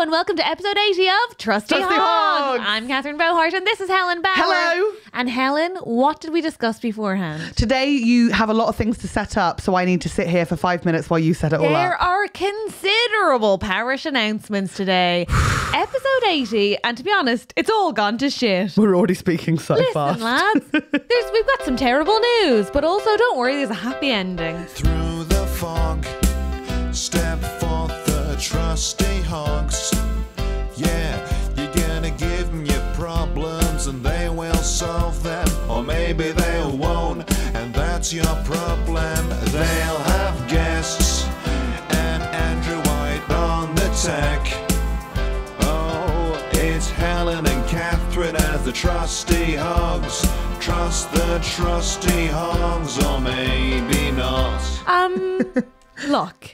and welcome to episode 80 of Trusty, Trusty Hogs. Hogs. I'm Catherine Bohart, and this is Helen Bauer. Hello. And Helen, what did we discuss beforehand? Today you have a lot of things to set up, so I need to sit here for five minutes while you set it all There up. There are considerable parish announcements today. episode 80, and to be honest, it's all gone to shit. We're already speaking so Listen, fast. lads, there's, we've got some terrible news, but also don't worry, there's a happy ending. Through the fog, step forth the trusty hogs. That's your problem. They'll have guests and Andrew White on the tech. Oh, it's Helen and Catherine as the trusty hogs. Trust the trusty hogs, or maybe not. Um, look.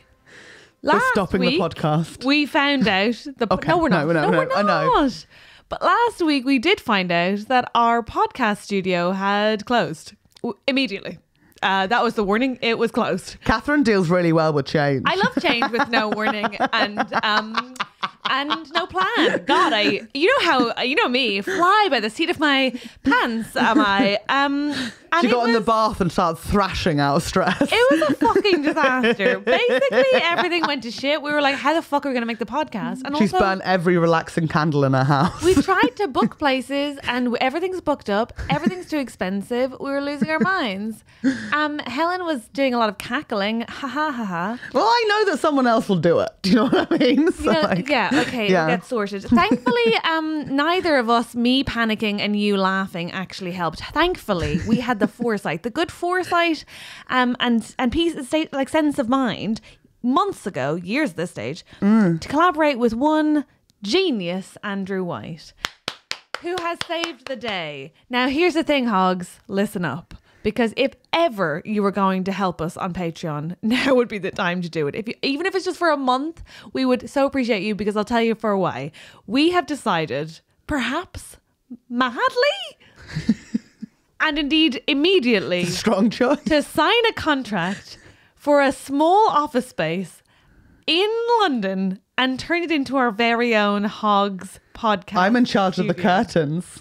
We're Last stopping week, the podcast. We found out the Okay, no, we're not. no, no, we're no, I know. not. But last week we did find out that our podcast studio had closed w- immediately. Uh, that was the warning. It was closed. Catherine deals really well with change. I love change with no warning and um and no plan. God, I you know how you know me fly by the seat of my pants. Am I? Um, and she got in the bath and started thrashing out of stress. It was a fucking disaster. Basically, everything went to shit. We were like, "How the fuck are we going to make the podcast?" And She's also, burnt every relaxing candle in her house. we tried to book places, and everything's booked up. Everything's too expensive. We were losing our minds. Um, Helen was doing a lot of cackling. Ha ha ha ha. well, I know that someone else will do it. Do you know what I mean? So, You know, like, yeah, okay, yeah. it'll get sorted. Thankfully, um, neither of us, me panicking and you laughing, actually helped. Thankfully, we had the foresight, the good foresight, um, and and peace, state like sense of mind months ago, years at this stage, Mm. to collaborate with one genius, Andrew White, who has saved the day. Now, here's the thing, Hogs. Listen up. Because if ever you were going to help us on Patreon, now would be the time to do it. If you, even if it's just for a month, we would so appreciate you because I'll tell you for why. We have decided, perhaps madly, and indeed immediately, Strong choice. to sign a contract for a small office space in London and turn it into our very own Hogs podcast. I'm in charge of the curtains.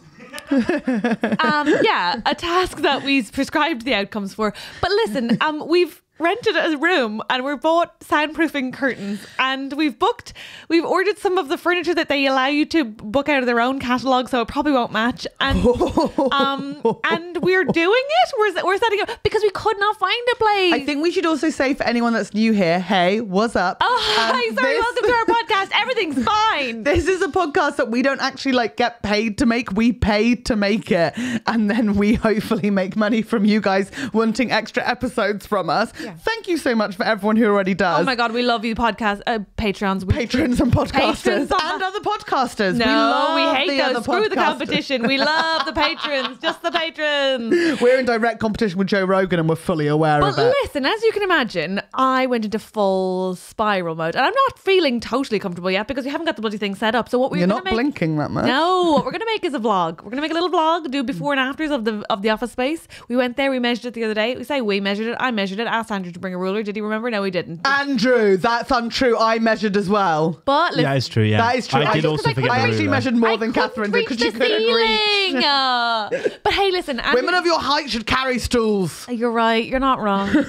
um, yeah, a task that we've prescribed the outcomes for. But listen, um, we've rented a room and we've bought soundproofing curtains and we've booked, we've ordered some of the furniture that they allow you to book out of their own catalogue, so it probably won't match. And um, and we're doing it. We're, we're setting up because we could not find a place. I think we should also say for anyone that's new here, hey, what's up? Oh, Um, hi, sorry. this- Welcome to our podcast. Everything's fine. This is a podcast that we don't actually like get paid to make. We pay to make it, and then we hopefully make money from you guys wanting extra episodes from us. Thank you so much for everyone who already does. Oh my god, we love you, podcast uh, patrons. We, Patrons and podcasters Patrons and other podcasters. No, we, love we hate the those. other Screw the competition. We love the patrons. Just the patrons. We're in direct competition with Joe Rogan, and we're fully aware But of it. But listen, as you can imagine, I went into full spiral mode, and I'm not feeling totally comfortable yet because we haven't got the bloody thing set up. So what we're You're not make, blinking that much. No, what we're gonna make is a vlog. We're gonna make a little vlog, do before and afters of the of the office space. We went there, we measured it the other day. We say we measured it. I measured it. Asked Andrew to bring a ruler. Did he remember? No, he didn't. Andrew, that's untrue. I measured as well. But listen, Yeah, it's true. Yeah, That is true. I I did just- also because I forget I actually ruler. measured more I than couldn't Catherine did reach because she the couldn't reach. ceiling. Uh, but hey, listen, Andrew, Women of your height should carry stools. You're right. You're not wrong.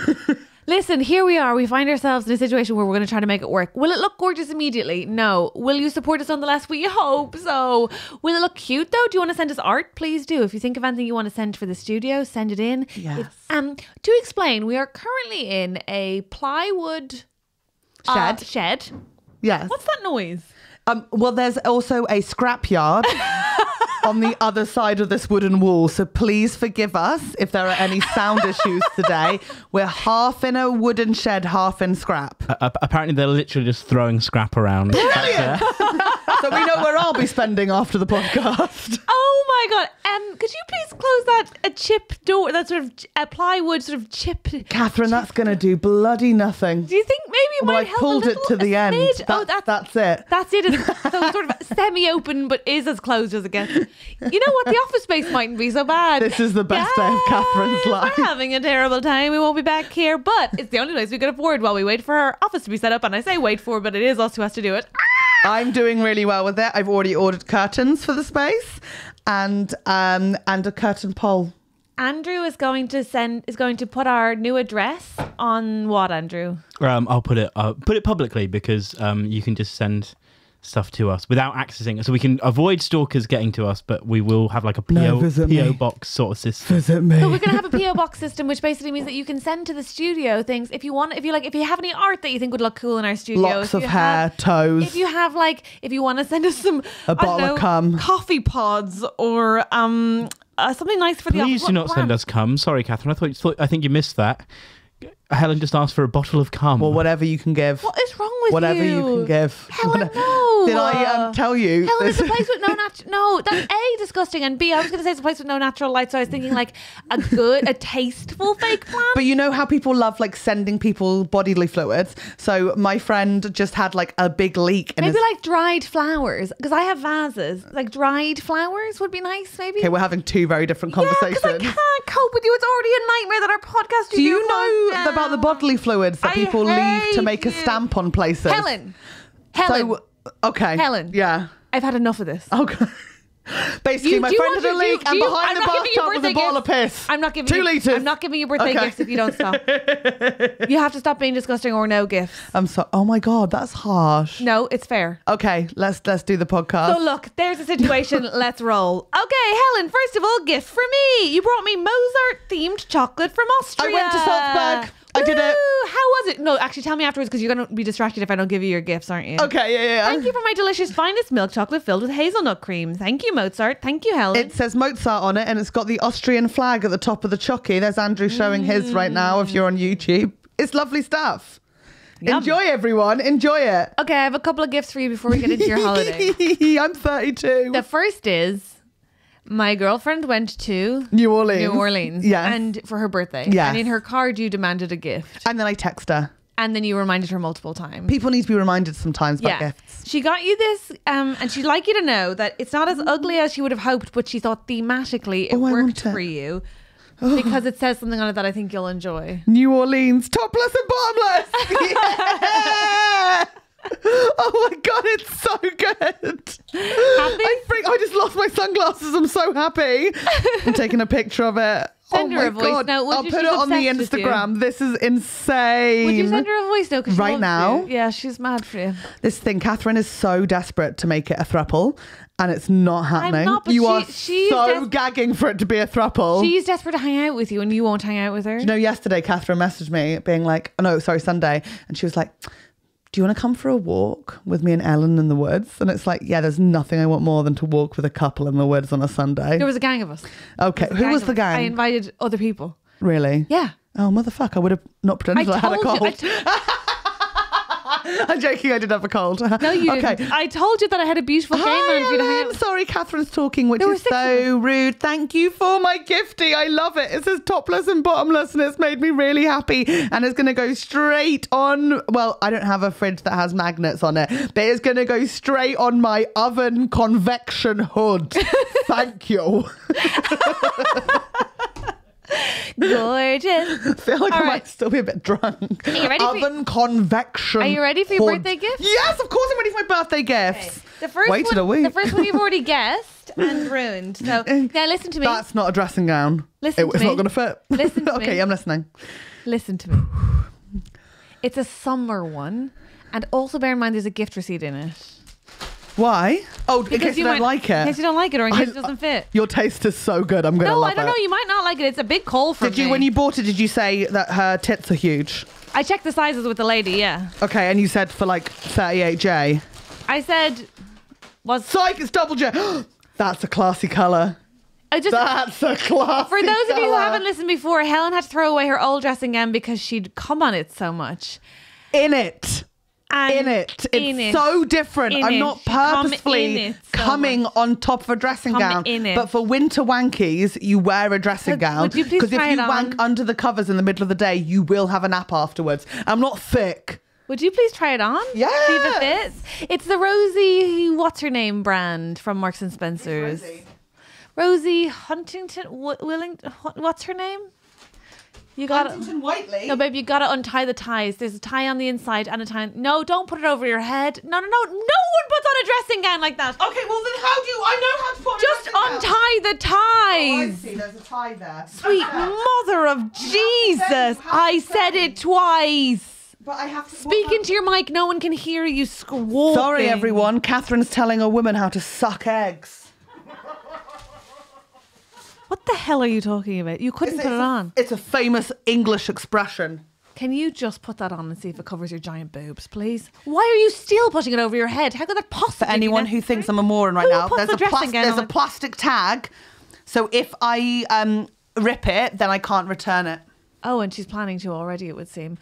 Listen, here we are. We find ourselves in a situation where we're going to try to make it work. Will it look gorgeous immediately? No. Will you support us nonetheless? We hope so. Will it look cute though? Do you want to send us art? Please do. If you think of anything you want to send for the studio, send it in. Yes. If- um, to explain, we are currently in a plywood uh, Shed. shed. Yes. What's that noise? Um, well, there's also a scrapyard on the other side of this wooden wall. So please forgive us if there are any sound issues today. We're half in a wooden shed, half in scrap. Uh, apparently, they're literally just throwing scrap around. Uh, So we know where I'll be spending after the podcast. Oh my god! Um, could you please close that a chip door? That sort of a plywood sort of chip. Catherine, that's going to do bloody nothing. Do you think maybe it Well, might I help pulled it to the end. smidge? oh, That's, that's it. that's it. It's so sort of semi-open, but is as closed as it gets. You know what? The office space mightn't be so bad. This is the best day of Catherine's life. We're having a terrible time. We won't be back here, but it's the only place we can afford while we wait for our office to be set up. And I say wait for, but it is us who has to do it. Ah! I'm doing really well with it. I've already ordered curtains for the space and um and a curtain pole. Andrew is going to send is going to put our new address on what Andrew? Um, I'll put it uh, put it publicly because um, you can just send stuff to us without accessing it, so we can avoid stalkers getting to us. But we will have like a PO, No, visit PO me. box sort of system. Visit me. So we're gonna have a PO box system, which basically means that you can send to the studio things if you want. If you like, if you have any art that you think would look cool in our studio, Locks if of you hair, have- toes. If you have like, if you want to send us some a don't bottle of know, cum. coffee pods, or um uh, something nice for the Please office. do not What send us cum. Sorry, Catherine. I thought, you thought I think you missed that. Helen just asked for a bottle of cum. Well, whatever you can give. What is wrong with you? Whatever you can give. Helen, Whatever- no. Did I um, tell you? Helen, it's a place with no nat- No, that's A, disgusting, and B, I was going to say it's a place with no natural light, so I was thinking like a good, a tasteful fake plant. But you know how people love like sending people bodily fluids. So my friend just had like a big leak in Maybe his. like dried flowers, because I have vases. Like dried flowers would be nice, maybe. okay, we're having two very different yeah, conversations. because I can't cope with you. It's already a nightmare that our podcast. Do you studio know falls about the bodily fluids that I people leave to make a stamp on places? Helen, Helen, So okay. Helen. Yeah. I've had enough of this. Oh, okay. Basically, You- my friend had a leak, and you- behind I'm the you bathtub was a bottle of piss. I'm not giving two you, liters. I'm not giving you birthday Okay. gifts if you don't stop. you have to stop being disgusting or no gifts. I'm so. Oh my god, that's harsh. No, it's fair. Okay, let's let's do the podcast. So look, there's a situation. Let's roll. Okay, Helen. First of all, gift for me. You brought me Mozart themed chocolate from Austria. I went to Salzburg. I did it. How was it? No, actually, tell me afterwards because you're gonna be distracted if I don't give you your gifts, aren't you? okay, yeah, yeah. Thank you for my delicious finest milk chocolate filled with hazelnut cream. Thank you, Mozart. Thank you, Helen. It says Mozart on it, and it's got the Austrian flag at the top of the chocky. There's Andrew showing his right now. If you're on YouTube, it's lovely stuff. Yum. Enjoy, everyone. Enjoy it. okay, I have a couple of gifts for you before we get into your holiday. I'm 32. The first is my girlfriend went to New Orleans. New Orleans. Yeah. And for her birthday. Yes. And in her card, you demanded a gift. And then I text her. And then you reminded her multiple times. People need to be reminded sometimes about yeah. gifts. She got you this, um, and she'd like you to know that it's not as ugly as she would have hoped, but she thought thematically it Oh, worked it. for you because it says something on it that I think you'll enjoy. New Orleans, topless and bottomless. Yeah. Oh my god, it's so good. I freak, I just lost my sunglasses. I'm so happy. I'm taking a picture of it. Oh send oh her my a voice god. note, would I'll you? put She's it on the obsessed with you. Instagram. This is insane. Would you send her a voice note? Right now? you. Yeah, she's mad for you. This thing, Catherine is so desperate to make it a thruple, and it's not happening. not, you she- are she's so gagging for it to be a thruple. She's desperate to hang out with you, and you won't hang out with her. You know, yesterday Catherine messaged me being like, oh no, sorry, Sunday. And she was like, do you want to come for a walk with me and Ellen in the woods? And it's like, yeah, there's nothing I want more than to walk with a couple in the woods on a Sunday. There was a gang of us. Okay, a who was the us. I invited other people. really? Yeah. Oh, motherfucker, I would have not pretended I, had a cold. you. I'm joking, I did have a cold. no, you okay. didn't. I told you that I had a beautiful game Hi, man for you to hang out Ellen. Sorry, Catherine's talking, which There is so rude. Thank you for my gifty. I love it. It says topless and bottomless, and it's made me really happy. And it's going to go straight on. Well, I don't have a fridge that has magnets on it, but it's going to go straight on my oven convection hood. Thank you. Gorgeous. I feel like All I right. might still be a bit drunk. you ready for- oven convection. Are you ready for your birthday gift? Yes, of course I'm ready for my birthday gifts. The first Waited one, a week. The first one you've already guessed and ruined. So eh, now listen to me. That's not a dressing gown. Listen It- to it's me. not going to fit. Listen to okay, me. I'm listening. Listen to me. It's a summer one, and also bear in mind there's a gift receipt in it. Why? Oh, in case you, don't might- like In case you don't like it, or in I- case it doesn't fit. Your taste is so good. I'm going to No, I don't it. know. You might not like it. It's a big call for Did you, when you bought it, did you say that her tits are huge? I checked the sizes with the lady. Yeah, Okay, and you said for like 38J. I said was Psych, it's double J. That's a classy colour. I just That's a classy for those of you who haven't listened before, Helen had to throw away her old dressing gown because she'd come on it so much. In it. And in it. It's in it. so different. In I'm not purposefully so coming on top of a dressing Come gown. But for winter wankies, you wear a dressing Would- gown. would you please if you wank on? under the covers in the middle of the day, you will have a nap afterwards. I'm not thick. Would you please try it on? Yeah. See if it fits. It's the Rosie, what's her name brand from Marks and Spencer's. Rosie Huntington, Wi- Willing, what- what's her name? You got to Huntington Whiteley. No, babe, you gotta untie the ties. There's a tie on the inside and a tie. No, don't put it over your head. No, no, no. No one puts on a dressing gown like that. Okay, well then how do you? I know how to put. Just untie the Oh, I ties. see. There's a tie there. Sweet mother of Jesus. I said it twice. But I have to Speak into your mic. No one can hear you squawking. Sorry, everyone. Catherine's telling a woman how to suck eggs. What the hell are you talking about? You couldn't It's, put it's it on. it's a famous English expression. Can you just put that on and see if it covers your giant boobs, please? Why are you still putting it over your head? How could that possibly For anyone who thinks I'm a moron right Who now, there's a a, plas- there's a plastic tag. So if I um, rip it, then I can't return it. Oh, and she's planning to already, it would seem.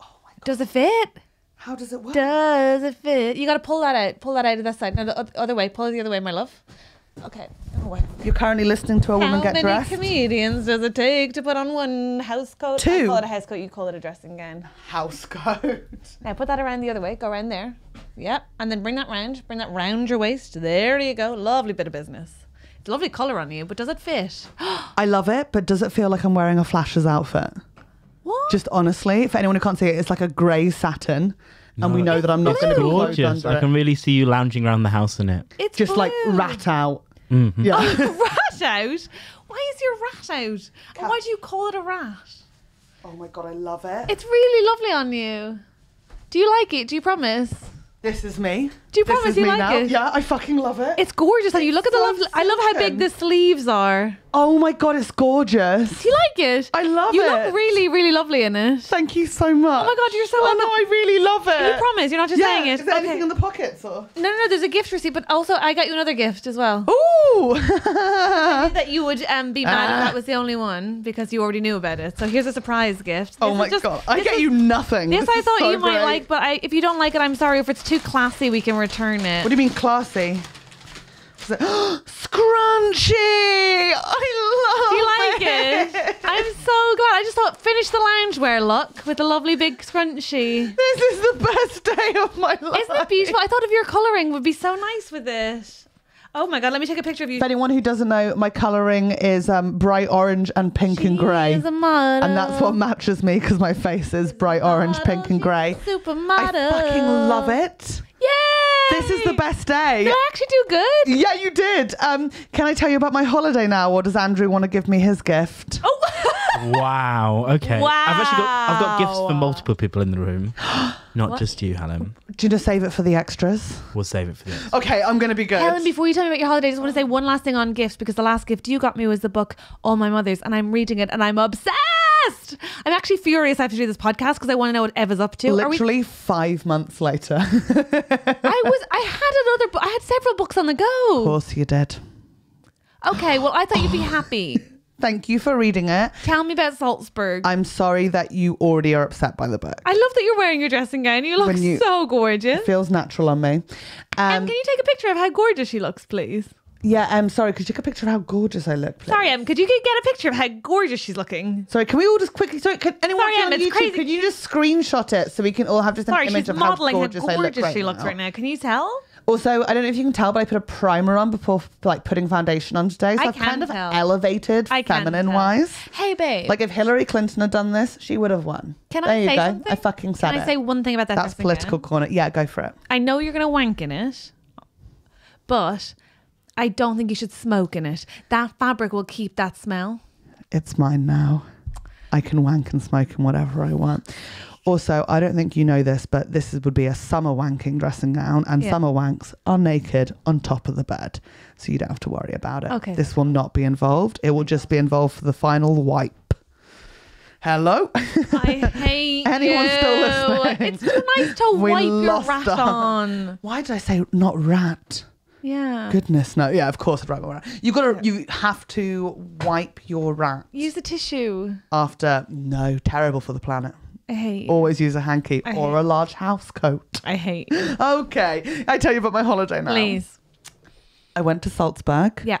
Oh my God. Does it fit? How does it work? Does it fit? You got to pull that out. Pull that out of that side. No, the other way. Pull it the other way, my love. Okay. Other way. You're currently listening to a woman How get many dressed. comedians does it take to put on one house coat? I Two. call it a house coat. You call it a dressing gown. House coat. Now put that around the other way. Go around there. Yep. And then bring that round. Bring that round your waist. There you go. Lovely bit of business. It's a lovely colour on you, but does it fit? I love it, but does it feel like I'm wearing a Flash's outfit? what? Just honestly, for anyone who can't see it, it's like a grey satin, and we know that I'm not going to be Gorgeous. under I can it. really see you lounging around the house in it. it's Just like rat out. Mhm. Yeah. rat out? Why is your rat out? And why do you call it a rat? oh my god, I love it. It's really lovely on you. Do you like it? Do you promise? This is me. Do you This promise is you me like now. it? Yeah, I fucking love it. It's gorgeous on you. Look at the so lovely. I love how big the sleeves are. Oh my god, it's gorgeous. Do you like it? I love you it. You look really, really lovely in it. Thank you so much. Oh my God, you're so Oh no, I really love it. You promise? You're not just yeah. saying it. Is there Okay. anything in the pockets or? No, no, no. There's a gift receipt, but also I got you another gift as well. Ooh. That you would um, be mad if Ah. that was the only one because you already knew about it. So here's a surprise gift. oh my just- god, I get you nothing. This, This I thought so you might great. like, but I, if you don't like it, I'm sorry. If it's too classy, we can return it. What do you mean classy? Scrunchy! I love Do you like it? I'm so glad. I just thought finish the loungewear look with a lovely big scrunchie. This is the best day of my life. Isn't it beautiful? I thought of your colouring would be so nice with it. Oh my god, let me take a picture of you. For anyone who doesn't know, my colouring is um, bright orange and pink and grey. She's a model. And that's what matches me because my face is bright orange, pink and grey. Supermodel. I fucking love it. Yay! This is the best day. Did I actually do good? Yeah, you did. Um, can I tell you about my holiday now, or does Andrew want to give me his gift? Oh. Wow. Okay. Wow. I've actually got I've got gifts for multiple people in the room, not just you, Helen. Do you just save it for the extras? We'll save it for the end. Okay, I'm gonna be good. Helen, before you tell me about your holiday, I just want to say one last thing on gifts because the last gift you got me was the book All My Mothers, and I'm reading it and I'm obsessed. I'm actually furious I have to do this podcast because I want to know what Eva's up to. Are we- Literally five months later. I was I had another book. I had several books on the go. of course you did. Okay, well I thought you'd be happy. Thank you for reading it. Tell me about Salzburg. I'm sorry that you already are upset by the book. I love that you're wearing your dressing gown. You look you- so gorgeous. It feels natural on me. Um, Um, can you take a picture of how gorgeous she looks, please? Yeah, I'm sorry. Could you take a picture of how gorgeous I look, please? Sorry, Em. Could you get a picture of how gorgeous she's looking? Sorry, can we all just quickly? Sorry, can anyone Sorry, Em, on it's YouTube? crazy. Could you just screenshot it so we can all have just an Sorry, image of how modeling how gorgeous, I look gorgeous right she looks now. right now. Can you tell? Also, I don't know if you can tell, but I put a primer on before like putting foundation on today, so I have can kind of tell. elevated I feminine tell. wise. Hey, babe. Like if Hillary Clinton had done this, she would have won. can there I you say go. something? I fucking said Can I say one thing about that? That's political gown? corner. Yeah, go for it. I know you're gonna wank in it, but I don't think you should smoke in it. That fabric will keep that smell. It's mine now. I can wank and smoke and whatever I want. Also, I don't think you know this, but this is, would be a summer wanking dressing gown, and Yeah. summer wanks are naked on top of the bed, so you don't have to worry about it. Okay. This will not be involved. It will just be involved for the final wipe. Hello. I hate Anyone you. still listening? It's nice to We wipe your rat on. Why did I say not rat? Yeah. Goodness, no. Yeah, of course I'd rather rat. You got to. You have to wipe your rat Use a tissue. after. No, terrible for the planet. I hate. you. Always use a hanky I or a large house coat. I hate. you. Okay, I tell you about my holiday now. Please. I went to Salzburg Yeah.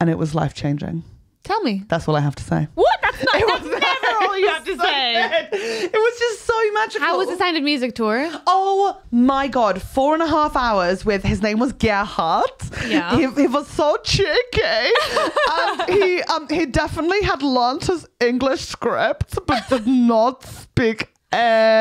and it was life changing. Tell me. That's all I have to say. What? That's not. It That's all you have to So say. good. It was just so magical. How was the Sound of Music tour? Oh my god, four and a half hours with his name was Gerhard. Yeah. He, he was so cheeky. and he um he definitely had learned his English script, but did not speak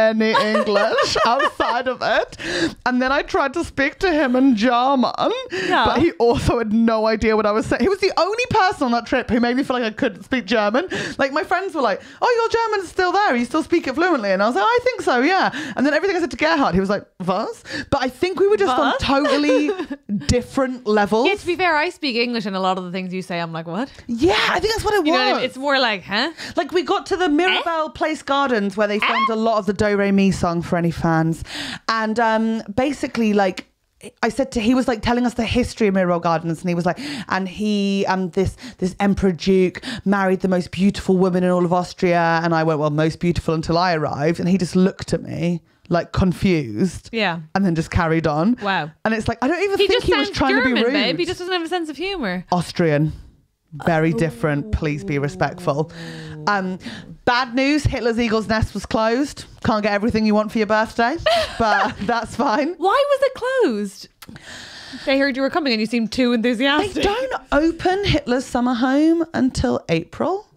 any English outside of it. And then I tried to speak to him in German. Yeah. But he also had no idea what I was saying. He was the only person on that trip who made me feel like I couldn't speak German. Like my friends were like, "Oh, your German's still there. You still speak it fluently." And I was like, oh, "I think so, yeah." And then everything I said to Gerhard, he was like, "Was?" But I think we were just on totally different levels. Yeah, to be fair, I speak English, and a lot of the things you say, I'm like, what? yeah, I think that's what it You was. know what I mean? It's more like, huh? Like we got to the Mirabell Place Gardens where they filmed eh? a lot of the Do Re Mi song for any fans, and um, basically like. I said to he was like telling us the history of Mirabell Gardens, and he was like, and he um this this Emperor Duke married the most beautiful woman in all of Austria, and I went well most beautiful until I arrived, and he just looked at me like confused, Yeah. and then just carried on. Wow. And it's like I don't even He think he was trying German, to be rude. babe. He just doesn't have a sense of humor. Austrian. Very different. Please be respectful. Um, bad news Hitler's Eagle's Nest was closed. Can't get everything you want for your birthday, but that's fine. Why was it closed? They heard you were coming, and you seemed too enthusiastic. They don't open Hitler's summer home until April.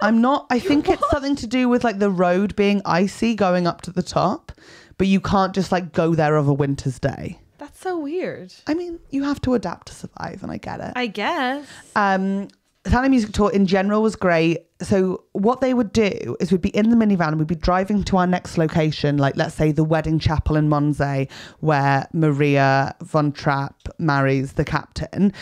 I'm not, I think it's something to do with like the road being icy going up to the top, but you can't just like go there of a winter's day. That's so weird. I mean, you have to adapt to survive, and I get it. I guess. um Sound of Music tour in general was great. So what they would do is we'd be in the minivan and we'd be driving to our next location, like let's say the wedding chapel in Mondsee, where Maria von Trapp marries the captain,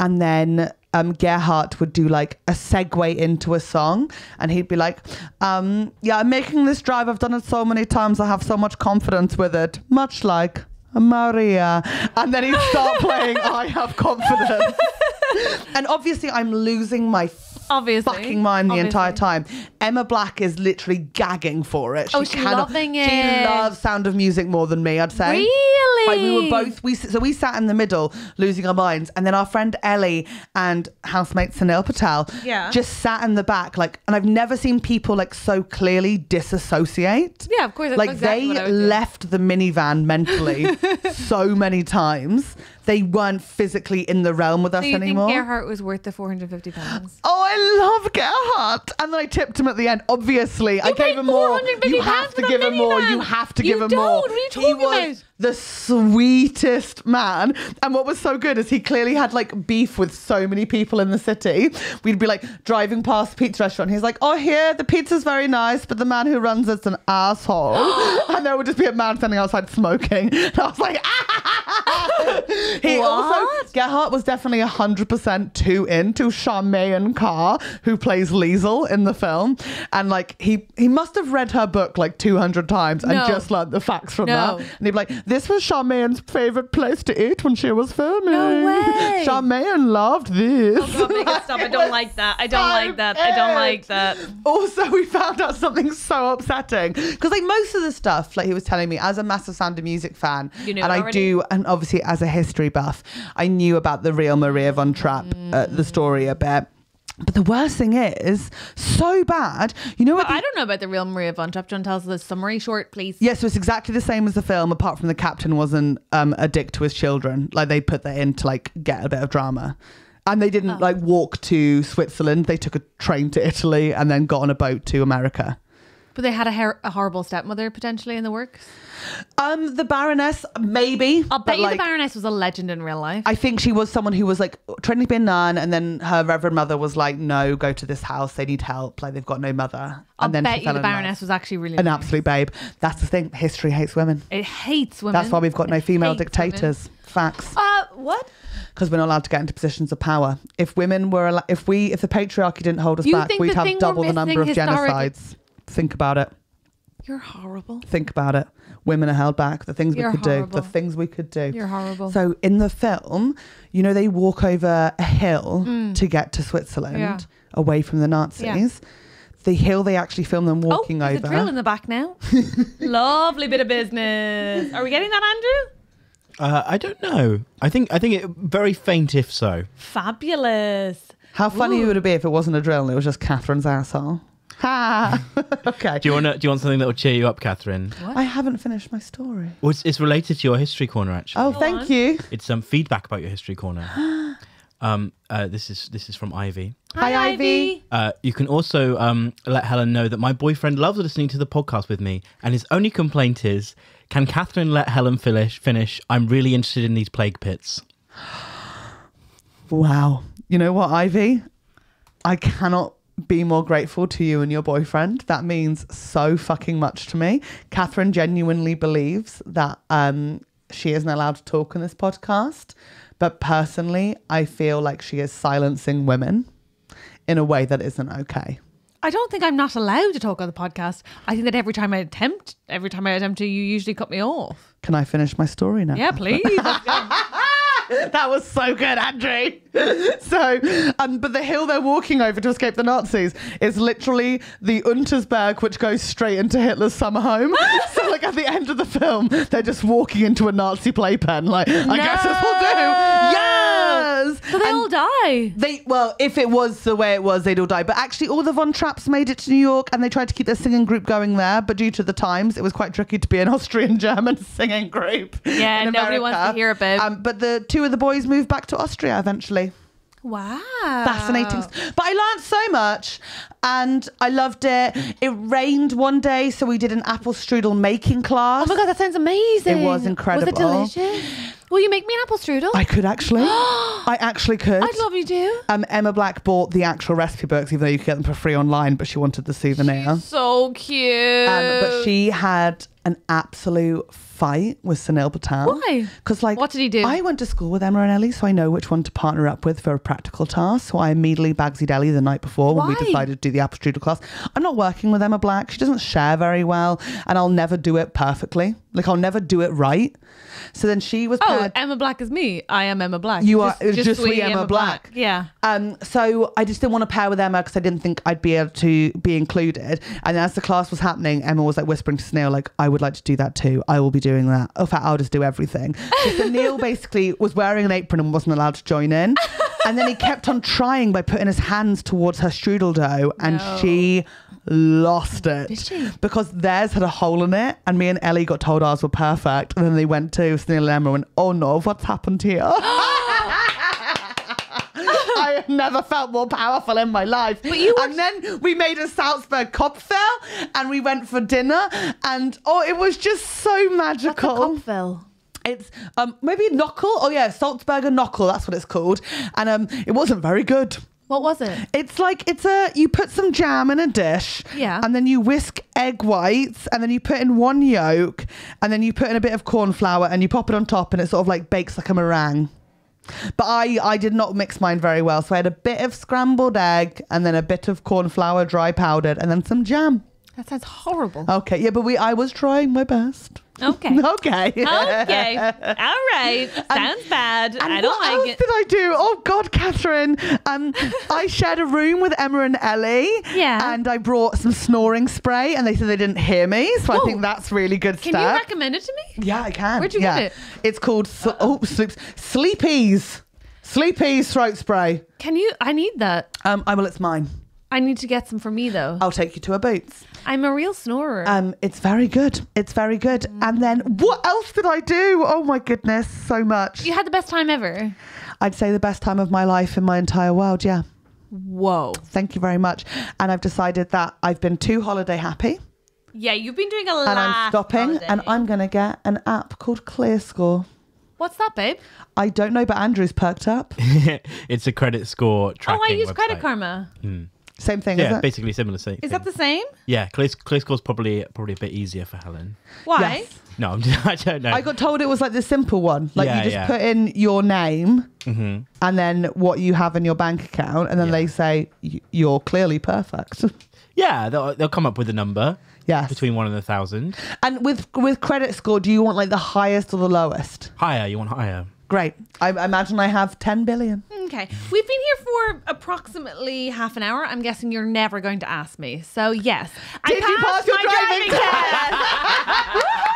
and then um, Gerhardt would do like a segue into a song, and he'd be like, um, "Yeah, I'm making this drive. I've done it so many times. I have so much confidence with it, much like." Maria, and then he'd start playing I Have Confidence. and obviously, I'm losing my Obviously. fucking mind the Obviously. entire time. Emma Black is literally gagging for it. Oh, she Oh, she's loving it. She loves Sound of Music more than me, I'd say. Really? Like we were both we so we sat in the middle losing our minds and then our friend Ellie and housemate Sunil Patel Yeah. just sat in the back like and I've never seen people like so clearly disassociate. Yeah, of course. Like exactly they would do. left the minivan mentally so many times. They weren't physically in the realm with us So you anymore. think Gerhardt was worth the 450 pounds? Oh, I love Gerhardt. And then I tipped him at the end. Obviously, I gave him more. You have to give him more. You have to You give him don't. more. What are you talking about? The sweetest man. And what was so good is he clearly had like beef with so many people in the city. We'd be like driving past the pizza restaurant. He's like, "Oh, here the pizza's very nice, but the man who runs it's an asshole." and there would just be a man standing outside smoking. And I was like, he also What? Gerhardt was definitely 100% too into Charmian Carr, who plays Liesel in the film. And like, he, he must have read her book like 200 times and No. just learned the facts from No. that. And he'd be like, this was Charmaine's favorite place to eat when she was filming. No way. Charmaine loved this. Oh, God, make it stop. I don't like that. I don't so like that. I don't like that. Also, we found out something so upsetting because, like, most of the stuff, like he was telling me, as a massive Sound of Music fan, You knew and it I do, and obviously as a history buff, I knew about the real Maria von Trapp, uh, the story a bit. But the worst thing is, so bad. You know what? I don't know about the real Maria von Trapp. John tells us the summary short, please. Yeah, so it's exactly the same as the film, apart from the captain wasn't um, a dick to his children. Like they put that in to like get a bit of drama. And they Oh. didn't like walk to Switzerland. They took a train to Italy and then got on a boat to America. But they had a, her- a horrible stepmother potentially in the works. Um, the Baroness, maybe. I'll bet you like, the Baroness was a legend in real life. I think she was someone who was like training to be a nun, and then her Reverend Mother was like, "No, go to this house. They need help. Like they've got no mother." I'll and then bet you the. Baroness was actually really an nice. absolute babe. That's the thing. History hates women. It hates women. That's why we've got no It female hates women. dictators. Facts. Uh, what? Because we're not allowed to get into positions of power. If women were, al- if we, if the patriarchy didn't hold us You back, we'd have double the number of genocides. Think about it. You're horrible. Think about it. Women are held back. The things You're we could horrible. do. The things we could do. You're horrible. So in the film, you know, they walk over a hill to get to Switzerland, Mm. Yeah. away from the Nazis. The hill they actually film them walking oh, there's over. a drill in the back now. Lovely bit of business. Are we getting that, Andrew? Uh, I don't know. I think I think it very faint if so. Fabulous. How funny Ooh. would it be if it wasn't a drill and it was just Catherine's asshole? Ha. okay. Do you want to, Do you want something that will cheer you up, Catherine? I haven't finished my story. Well, it's, it's related to your history corner, actually. Oh, Go thank on. you. It's some feedback about your history corner. um, uh, this is this is from Ivy. Hi, Ivy. Uh, you can also um, let Helen know that my boyfriend loves listening to the podcast with me, and his only complaint is, "Can Catherine let Helen finish? Finish? I'm really interested in these plague pits." Wow. You know what, Ivy? I cannot be more grateful to you and your boyfriend. That means so fucking much to me. Catherine genuinely believes that um, she isn't allowed to talk in this podcast. But personally, I feel like she is silencing women in a way that isn't okay. I don't think I'm not allowed to talk on the podcast. I think that every time I attempt, every time I attempt to, you usually cut me off. Can I finish my story now? Yeah, please. That was so good, Andrew. so, um, but the hill they're walking over to escape the Nazis is literally the Untersberg, which goes straight into Hitler's summer home. so, like at the end of the film, they're just walking into a Nazi playpen. Like, I guess this will do. Yes. so they all die. they well, if it was the way it was, they'd all die. But actually, all the Von Trapps made it to New York, and they tried to keep their singing group going there. But due to the times, it was quite tricky to be an Austrian German singing group. Yeah, nobody wants to hear babe. Um, but the two of the boys moved back to Austria eventually. Wow. Fascinating. But I learned so much, and I loved it. It rained one day, so we did an apple strudel making class. Oh my god, that sounds amazing. It was incredible. Was it delicious? Will you make me an apple strudel? I could actually. I actually could. I'd love you to. Um, Emma Black bought the actual recipe books, even though you could get them for free online, but she wanted the souvenir. So cute. Um, but she had an absolute fight with Sunil Patel. Why? Because like, What did he do? I went to school with Emma and Ellie, so I know which one to partner up with for a practical task. So I immediately bagsy Ellie the night before when we decided to do the apple strudel class. I'm not working with Emma Black. She doesn't share very well, and I'll never do it perfectly. Like I'll never do it right. So then she was Oh, paired. Emma Black is me. I am Emma Black. You are- it's just sweet we Emma Black. Yeah. Um, so I just didn't want to pair with Emma because I didn't think I'd be able to be included. And as the class was happening, Emma was like whispering to Snail, like, I would like to do that too. I will be doing that. In fact, I'll just do everything. So Neil basically was wearing an apron and wasn't allowed to join in. And then he kept on trying by putting his hands towards her strudel dough, and No. she lost it Did she? because theirs had a hole in it, and me and Ellie got told ours were perfect. And then they went to Snail and Emma and went, "Oh no, what's happened here?" I have never felt more powerful in my life. But you were- and then we made a Salzburg Kopfel and we went for dinner and oh, it was just so magical. Compville? It's um maybe Nockerl. Oh yeah, Salzburger Nockerl. That's what it's called. And um, it wasn't very good. What was it? It's like it's a you put some jam in a dish, Yeah. and then you whisk egg whites, and then you put in one yolk, and then you put in a bit of corn flour, and you pop it on top, and it sort of like bakes like a meringue. But I I did not mix mine very well, so I had a bit of scrambled egg, and then a bit of corn flour dry powdered, and then some jam. That sounds horrible. Okay, yeah, but we I was trying my best. Okay. Okay. okay. All right. Sounds bad. And I don't what like else it. did I do? Oh God, Catherine! Um, I shared a room with Emma and Ellie. Yeah. And I brought some snoring spray, and they said they didn't hear me, so I Oh. think that's really good Can you recommend it to me? yeah, I can. Where'd you yeah. get it? It's called s oh sleeps sleepies, sleepies throat spray. Can you? I need that. Um, I will. It's mine. I need to get some for me though. I'll take you to a Boots. I'm a real snorer. Um, it's very good. It's very good. Mm. And then what else did I do? Oh my goodness, so much. you had the best time ever. I'd say the best time of my life in my entire world. Yeah. Whoa. Thank you very much. And I've decided that I've been too holiday happy Yeah, you've been doing a lot. and I'm stopping and I'm going to get an app called ClearScore. What's that, babe? I don't know, but Andrew's perked up. it's a credit score tracking. oh, I use website. Credit Karma. Same thing, Yeah, is it? basically similar. Thing. Is that the same? Yeah, Clear, Clear Score's probably probably a bit easier for Helen. Why? Yes. No, I'm just, I don't know. I got told it was like the simple one. Like Yeah, you just yeah. put in your name hmm and then what you have in your bank account, and then Yeah. they say you're clearly perfect. Yeah, they'll, they'll come up with a number yes. between one and a thousand. and with with credit score, do you want like the highest or the lowest? Higher, you want higher. Great. I I imagine I have 10 billion. Okay. We've been here for approximately half an hour. I'm guessing you're never going to ask me. So, yes. I Did you pass passed your my driving test.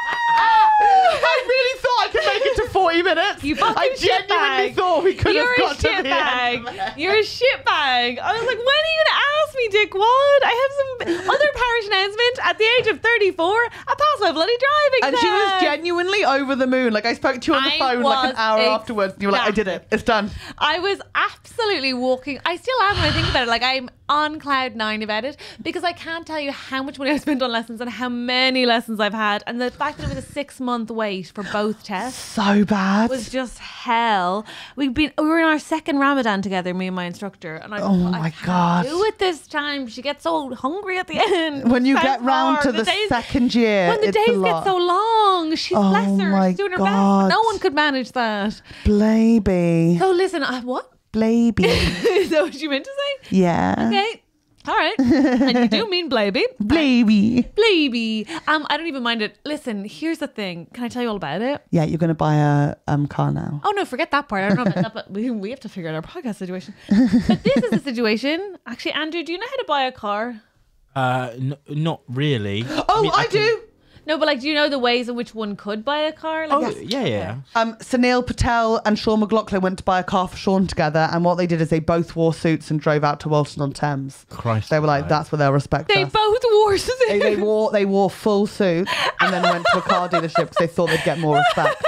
I really thought I could make it to 40 minutes. You fucking I genuinely thought we could You're have a got to the end. shitbag. You're a shitbag. I was like, when are you going to ask me dick wad. I have some other parish announcement. At the age of 34, I passed my bloody driving And she was genuinely over the moon. Like I spoke to you on the I phone like an was hour afterwards, you were like, "I did it. It's done." I was absolutely walking. I still am when I think about it. Like I'm on cloud nine about it because I can't tell you how much money I spent on lessons and how many lessons I've had, and the fact that it was a six month wait for both tests So bad. was just hell. We've been we were in our second Ramadan together, me and my instructor, and I Oh I my can't God. do it this time. She gets so hungry at the end. when you get round to the, days- second year, when the days get so long, she's Oh bless her. my She's doing her God. best. No one could manage that. Blaby. Oh, listen, uh, what? Blaby. Is that what you meant to say? yeah. Okay. All right. and you do mean Blaby. Blaby. Blaby. Um, I don't even mind it. Listen, here's the thing. Can I tell you all about it? Yeah, you're going to buy a um car now. Oh no, forget that part. I don't know about that, but we, we have to figure out our podcast situation. But this is a situation. Actually, Andrew, do you know how to buy a car? Uh, n- not really. Oh, mean, I, can- do. No, but like, do you know the ways in which one could buy a car? Like, Oh, yeah, yeah. Um, Sunil Patel and Sean McLaughlin went to buy a car for Sean together, and what they did is they both wore suits and drove out to Walton on Thames. Christ. They were like, alive. "That's where they'll respect They us." both wore they, they wore they wore full suits and then went to a car dealership because they thought they'd get more respect.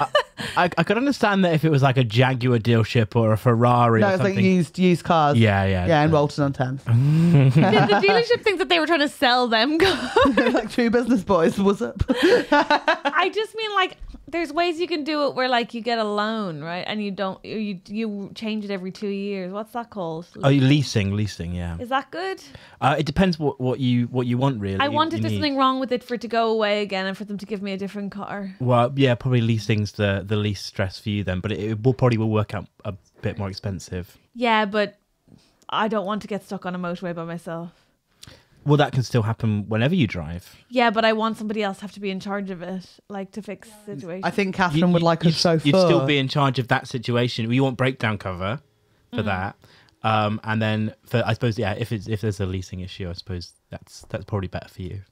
I, I could understand that if it was like a Jaguar dealership or a Ferrari No, or it's like used used cars. Yeah, yeah, yeah, in yeah. Walton on Thames. Did the dealership think that they were trying to sell them cars? like two business boys. What's up? I just mean like there's ways you can do it where like you get a loan, right? And you don't you you change it every two years. What's that called? Oh, leasing, leasing, yeah. Is that good? Uh, it depends what, what you what you want really. I You- want you there's need- something wrong with it for it to go away again and for them to give me a different car. Well, yeah, probably leasing's the the least stress for you then, but it, it will probably will work out a bit more expensive. Yeah, but I don't want to get stuck on a motorway by myself. Well, that can still happen whenever you drive. Yeah, but I want somebody else to have to be in charge of it, like to fix the situation. I think You- Catherine would you- like a you'd, chauffeur. You'd still be in charge of that situation. You want breakdown cover for Mm. that, um, and then for I suppose yeah, if it's if there's a leasing issue, I suppose that's that's probably better for you.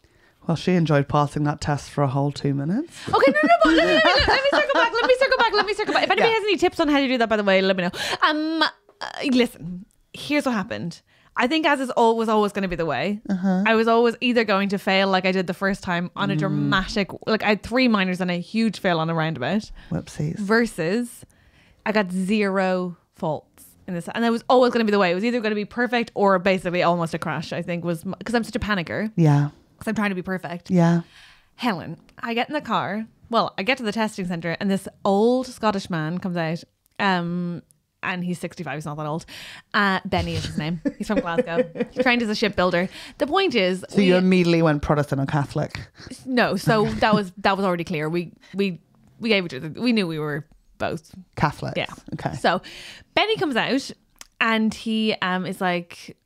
Well, she enjoyed passing that test for a whole two minutes. Okay, no, no, but let me, let, me, let me circle back. Let me circle back. Let me circle back. If anybody Yeah. has any tips on how to do that, by the way, let me know. Um, uh, listen, here's what happened. I think as is all was always going to be the way. I was always either going to fail like I did the first time on a dramatic, like I had three minors and a huge fail on a roundabout, Whoopsies. versus I got zero faults in this, and that was always going to be the way. It was either going to be perfect or basically almost a crash. I think was because I'm such a panicker Yeah. Because I'm trying to be perfect. Yeah. Helen, I get in the car. Well, I get to the testing center, and this old Scottish man comes out. Um, and he's 65. He's not that old. Uh, Benny is his name. He's from Glasgow. He trained as a shipbuilder. The point is, So we- you immediately went Protestant or Catholic. no. So that was that was already clear. We we we gave each other. We knew we were both Catholic. yeah. Okay. So Benny comes out, and he um is like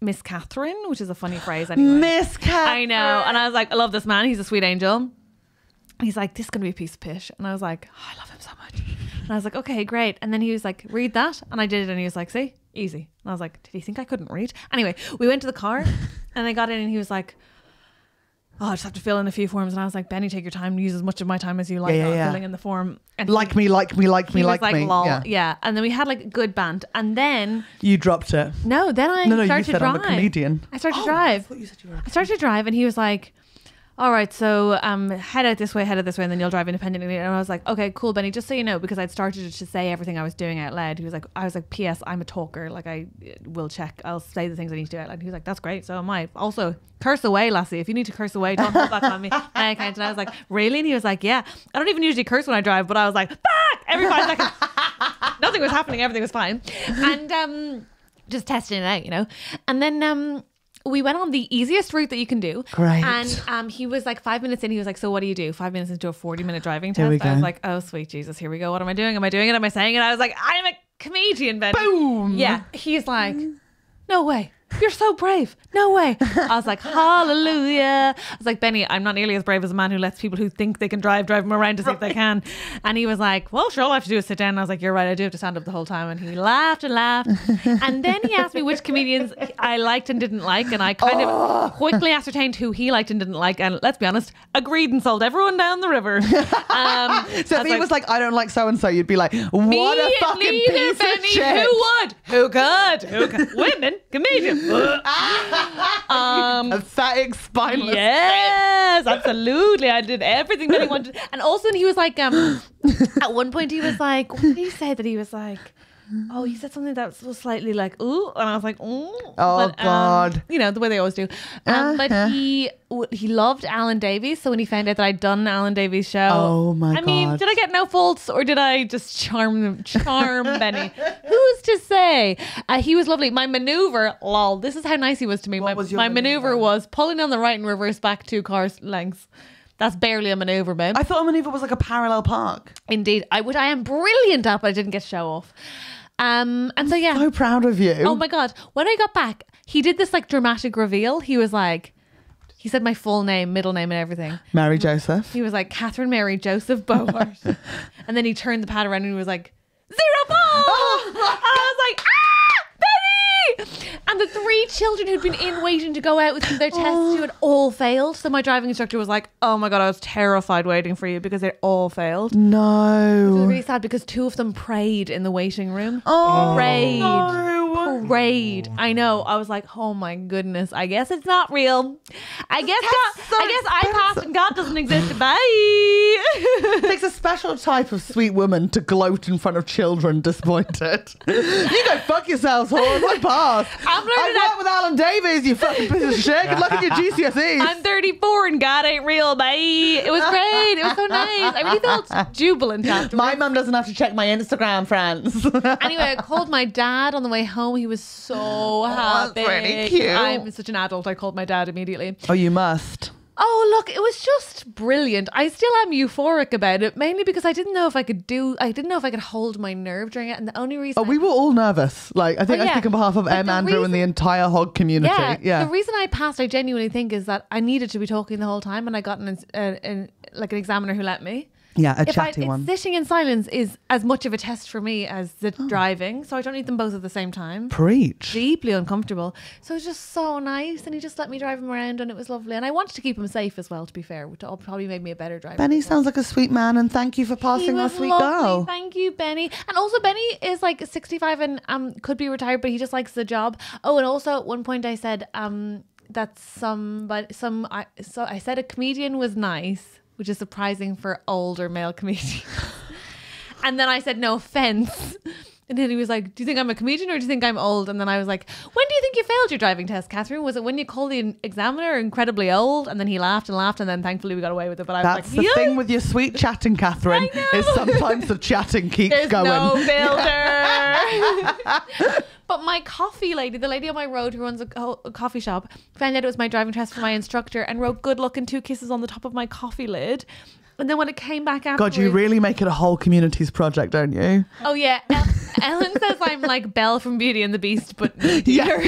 Miss Catherine, which is a funny phrase. Anyway. Miss Catherine. I know. And I was like, I love this man. He's a sweet angel. And he's like, this is going to be a piece of pish. And I was like, oh, I love him so much. And I was like, okay, great. And then he was like, read that. And I did it. And he was like, see, easy. And I was like, did he think I couldn't read? Anyway, we went to the car and I got in and he was like, oh, I just have to fill in a few forms. And I was like, Benny, take your time. Use as much of my time as you like Yeah, yeah, yeah. filling in the form. And he- Like me, like me, like me, he like, like, me. lol. Yeah. Yeah. And then we had like a good band. And then, You dropped it. no, then I No, no, you started to said drive. I'm a comedian. I started to Oh, drive. I you said you I started to drive and he was like, all right, so um, head out this way, head out this way, and then you'll drive independently. And I was like, okay, cool, Benny. Just so you know, because I'd started to say everything I was doing out loud. He was like, I was like, P.S. I'm a talker. Like I uh, will check. I'll say the things I need to do out loud. He was like, that's great. So am I. Also, curse away, lassie. If you need to curse away, don't hold back on me. And I can't. And I was like, really? And he was like, yeah. I don't even usually curse when I drive, but I was like, back every five seconds. Nothing was happening. Everything was fine. And um, just testing it out, you know. And then um, we went on the easiest route that you can do. Great. And um, he was like five minutes in. He was like, "So what do you do?" Five minutes into a forty-minute driving test, I was like, "Oh sweet Jesus, here we go. What am I doing? Am I doing it? Am I saying it?" I was like, "I'm a comedian, Ben." Boom. Yeah. He's like, "No way." You're so brave. No way. I was like, Hallelujah. I was like, Benny, I'm not nearly as brave as a man who lets people who think they can drive drive him around to see if they can. And he was like, Well, sure, all I have to do is sit down. And I was like, You're right, I do have to stand up the whole time. And he laughed and laughed. and then he asked me which comedians I liked and didn't like. And I kind of quickly ascertained who he liked and didn't like. And let's be honest, agreed and sold everyone down the river. Um, So if he was like, I don't like so and so, you'd be like, what a fucking neither, piece Benny. of shit. Who would? Who could? Who could? Women. comedian. um, Pathetic, spineless. yes, absolutely. I did everything that he wanted. And also, he was like, um, at one point, he was like, what did he say that he was like? Oh, he said something that was slightly like, ooh, and I was like, ooh. Oh, God. You know the way they always do. Um, But Uh-huh. he he loved Alan Davies, so when he found out that I'd done Alan Davies' show, Oh, my I mean, did I get no faults or did I just charm charm Benny? Who's to say? Uh, he was lovely. My maneuver, lol. This is how nice he was to me. my was your my maneuver manoeuvre? was pulling on the right and reverse back two cars lengths. That's barely a maneuver, babe. I thought a maneuver was like a parallel park. Indeed, I would. I am brilliant at, but I didn't get show off. Um, and so yeah. So proud of you. Oh my god! When I got back, he did this like dramatic reveal. He was like, he said my full name, middle name, and everything. Mary Joseph. He was like Catherine Mary Joseph Bohart, and then he turned the pad around and he was like zero ball. and I was like! And the three children who'd been in waiting to go out with their tests who oh. had all failed. So my driving instructor was like, "Oh my god, I was terrified waiting for you because they all failed." No. It was really sad because two of them prayed in the waiting room. Oh, prayed. no. Prayed. I know. I was like, oh my goodness. I guess it's not real. I guess God, so I guess I passed and God doesn't exist. Bye. It takes a special type of sweet woman to gloat in front of children disappointed. you go fuck yourselves, whore. I passed. I'm learning I that- worked with Alan Davies, you fucking piece of shit. Good luck at your GCSEs. I'm 34 and God ain't real. Bye. It was great. It was so nice. I really felt jubilant after. my mum doesn't have to check my Instagram, friends. Anyway, I called my dad on the way home. He was so oh, that's happy. really cute. I'm such an adult. I called my dad immediately. oh, you must. Oh, look, it was just brilliant. I still am euphoric about it, mainly because I didn't know if I could do, I didn't know if I could hold my nerve during it. And the only reason. Oh, we were all nervous. Like, I think Oh, I yeah. speak on behalf of But M. Andrew and the entire hog community. yeah, Yeah. The reason I passed, I genuinely think, is that I needed to be talking the whole time, and I got an, an, an like an examiner who let me. Yeah, a If I, chatty it's one. sitting in silence is as much of a test for me as the Oh. driving, so I don't need them both at the same time. Preach. Deeply uncomfortable. So it was just so nice, and he just let me drive him around, and it was lovely. And I wanted to keep him safe as well. To be fair, which probably made me a better driver. Benny sounds like a sweet man, and thank you for passing our sweet lovely. girl. Thank you, Benny. And also, Benny is like 65 and um could be retired, but he just likes the job. Oh, and also at one point I said um that some but some I so I said a comedian was nice, which is surprising for older male comedians. and then I said no offense. And then he was like, "Do you think I'm a comedian or do you think I'm old?" And then I was like, "When do you think you failed your driving test, Catherine? Was it when you called the examiner incredibly old?" And then he laughed and laughed, and then thankfully we got away with it. But I That's was the like, thing "Yeah." with your sweet chatting, Catherine, is sometimes the chatting keeps There's going. no filter. but my coffee lady, the lady on my road who runs a, co- a coffee shop, found out it was my driving test for my instructor and wrote "good luck" and two kisses on the top of my coffee lid. And then when it came back afterwards, God, you really make it a whole community's project, don't you? Oh yeah, El- Ellen says I'm like Belle from Beauty and the Beast, but Yeah.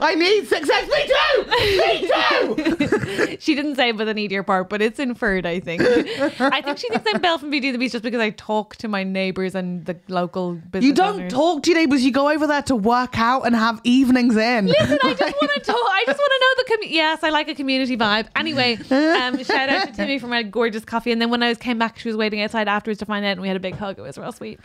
I need success. Me too. Me too. she didn't say but the needier part, but it's inferred. I think. I think she thinks I'm Belle from Beauty and the Beast just because I talk to my neighbours and the local business. You don't owners. talk to your neighbours. You go over there to work out and have evenings in. Listen, I just want to talk. I just want to know the commu- Yes, I like a community vibe. Anyway, um, shout out to Timmy for my gorgeous coffee. And then when I was came back, she was waiting outside afterwards to find out, and we had a big hug. It was real sweet.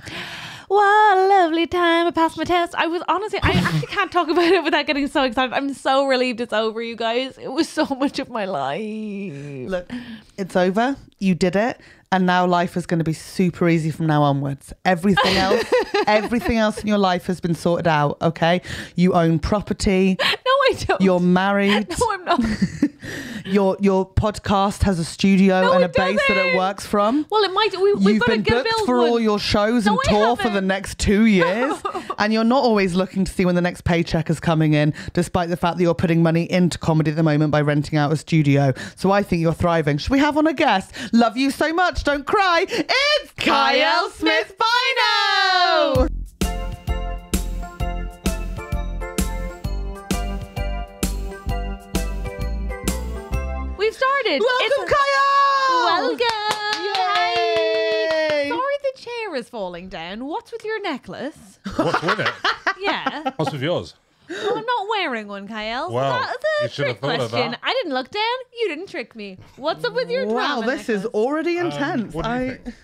What a lovely time! I passed my test. I was honestly, I actually can't talk about it without getting so excited. I'm so relieved it's over, you guys. It was so much of my life. Look, it's over. You did it. And now life is going to be super easy from now onwards. Everything else, everything else in your life has been sorted out. Okay. You own property. I don't. You're married. no, I'm not. Your your podcast has a studio No, and a base that it works from. Well, it might. We, we've You've been a booked for one. all your shows No, and I tour for the next two years, and you're not always looking to see when the next paycheck is coming in, despite the fact that you're putting money into comedy at the moment by renting out a studio. So I think you're thriving. Should we have on a guest? Love you so much. Don't cry. It's Kyle Smith Bino. Started. Welcome, It's- Kiell. Welcome. Yay. Sorry, the chair is falling down. What's with your necklace? What's with it? Yeah. What's with yours? well, I'm not wearing one, Kiell. Well, That's a you should trick have thought of question. that. I didn't look down. You didn't trick me. What's up with your Wow, drama this is already um, intense. what do you I, think?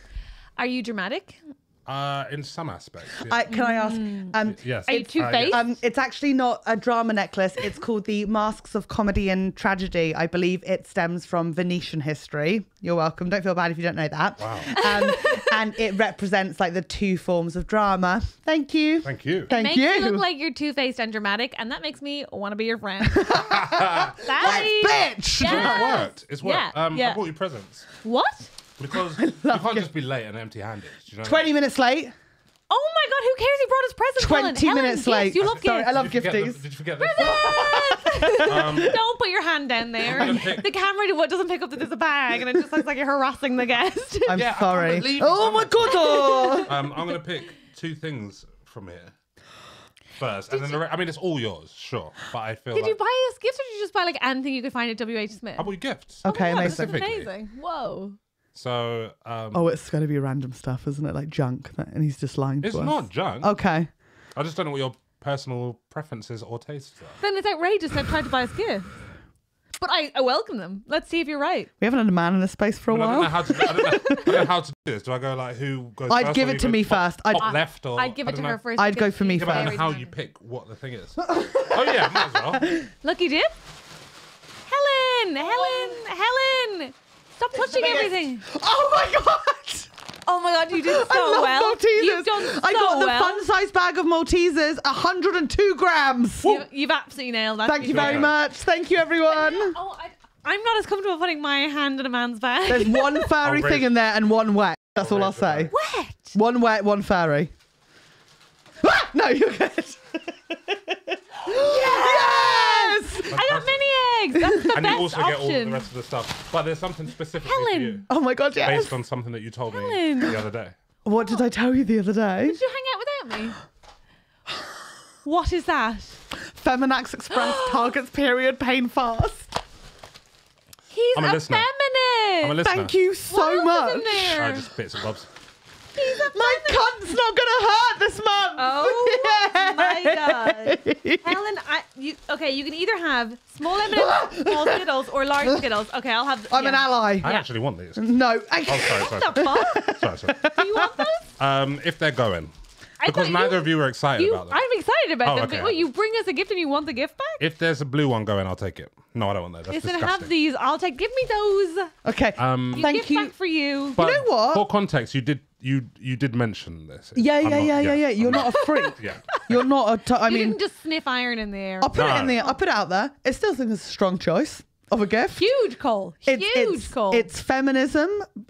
Are you dramatic? Uh, in some aspects. Yeah. I, can I ask? Um, yes. Are you Uh, two-faced? yes. Um, it's actually not a drama necklace. It's called the Masks of Comedy and Tragedy. I believe it stems from Venetian history. You're welcome. Don't feel bad if you don't know that. Wow. Um, and it represents like the two forms of drama. Thank you. Thank you. Thank Makes you. you look like you're two faced and dramatic, and that makes me want to be your friend. Bye. Bitch. Yeah. It worked. It's worked. Yeah, Um, yeah. I bought you presents What? Because you can't just be late and empty-handed. You know? 20 minutes late. Oh my god, who cares? He brought us presents. 20 Helen. Helen, minutes gifts. late. You love Sorry. I love Did gifties. the- Did you forget this? Don't put your hand down there. gonna pick- The camera do- doesn't pick up that there's a bag, and it just looks like you're harassing the guest. I'm Yeah, sorry. Oh my god. oh. Um, I'm gonna pick two things from here first, and then the re- I mean it's all yours, sure. But I feel did like you buy us gifts, or did you just buy like anything you could find at WH Smith? I bought you gifts. Okay, Oh, that's amazing. Specifically. amazing. Whoa. So um, Oh, it's going to be random stuff, isn't it? Like junk. that- And he's just lying it's to us. It's not junk. Okay. I just don't know what your personal preferences or tastes are. Then it's outrageous. I've tried to buy us gifts. But I, I welcome them. Let's see if you're right. We haven't had a man in this space for a But I don't know while. how to. I don't know, I don't know how to do this. Do I go like who goes? I'd first, give or it you to go me top- first. I'd- top left or I'd give I it to don't her know. first. I'd go because for me she's but I don't very know how you dramatic. pick what the thing is. oh yeah, might as well. Lucky dip. Helen, Helen, Helen. Stop touching everything. Oh my god! Oh my god, you did so I love well. Maltesers. You've done so I got the well. fun size bag of Maltesers, 102 grams. You, you've absolutely nailed that. Thank you very Okay. much. Thank you, everyone. Oh, I, I'm not as comfortable putting my hand in a man's bag. There's one furry I'll thing in there and one wet. That's I'll all I'll say. Wet. One wet, one furry. Ah! No, you're good. yes! I got mini eggs. That's the And best you also get all the rest of the stuff. But there's something specific for Helen. you Oh my god, yes. based on something that you told me the other day. What did I tell you the other day? Did you hang out without me? What is that? Feminax Express targets period pain fast. He's I'm a a, feminist. I'm a listener. Thank you What so else much. is in there? I just bits and bobs. He's a My cunt's not gonna hurt this month. Oh my god, Helen! I you okay? You can either have small M&Ms, small Skittles, or large Skittles. Okay, I'll have. I'm an ally. I Yeah. actually want these. No. I, Oh, sorry, sorry, What the fuck? sorry, sorry. Do you want those? Um, if they're going, I because thought neither of you were excited You, about them. I'm excited about Oh, them. okay. But wait, you bring us a gift and you want the gift back? If there's a blue one going, I'll take it. No, I don't want that. That's Listen, disgusting. have these. I'll take. Give me those. okay. Um, You Thank gift you. back for you. but know what? For context, you did you you did mention this. yeah, yeah, not- yeah, yeah, yeah. You're I'm not a freak. Yeah. You're not a. T- I you mean, didn't just sniff iron in the air. I'll put it in No. there. I'll put it out there. It still think it's a strong choice of a gift. Huge call. It's, Huge it's, call. It's feminism.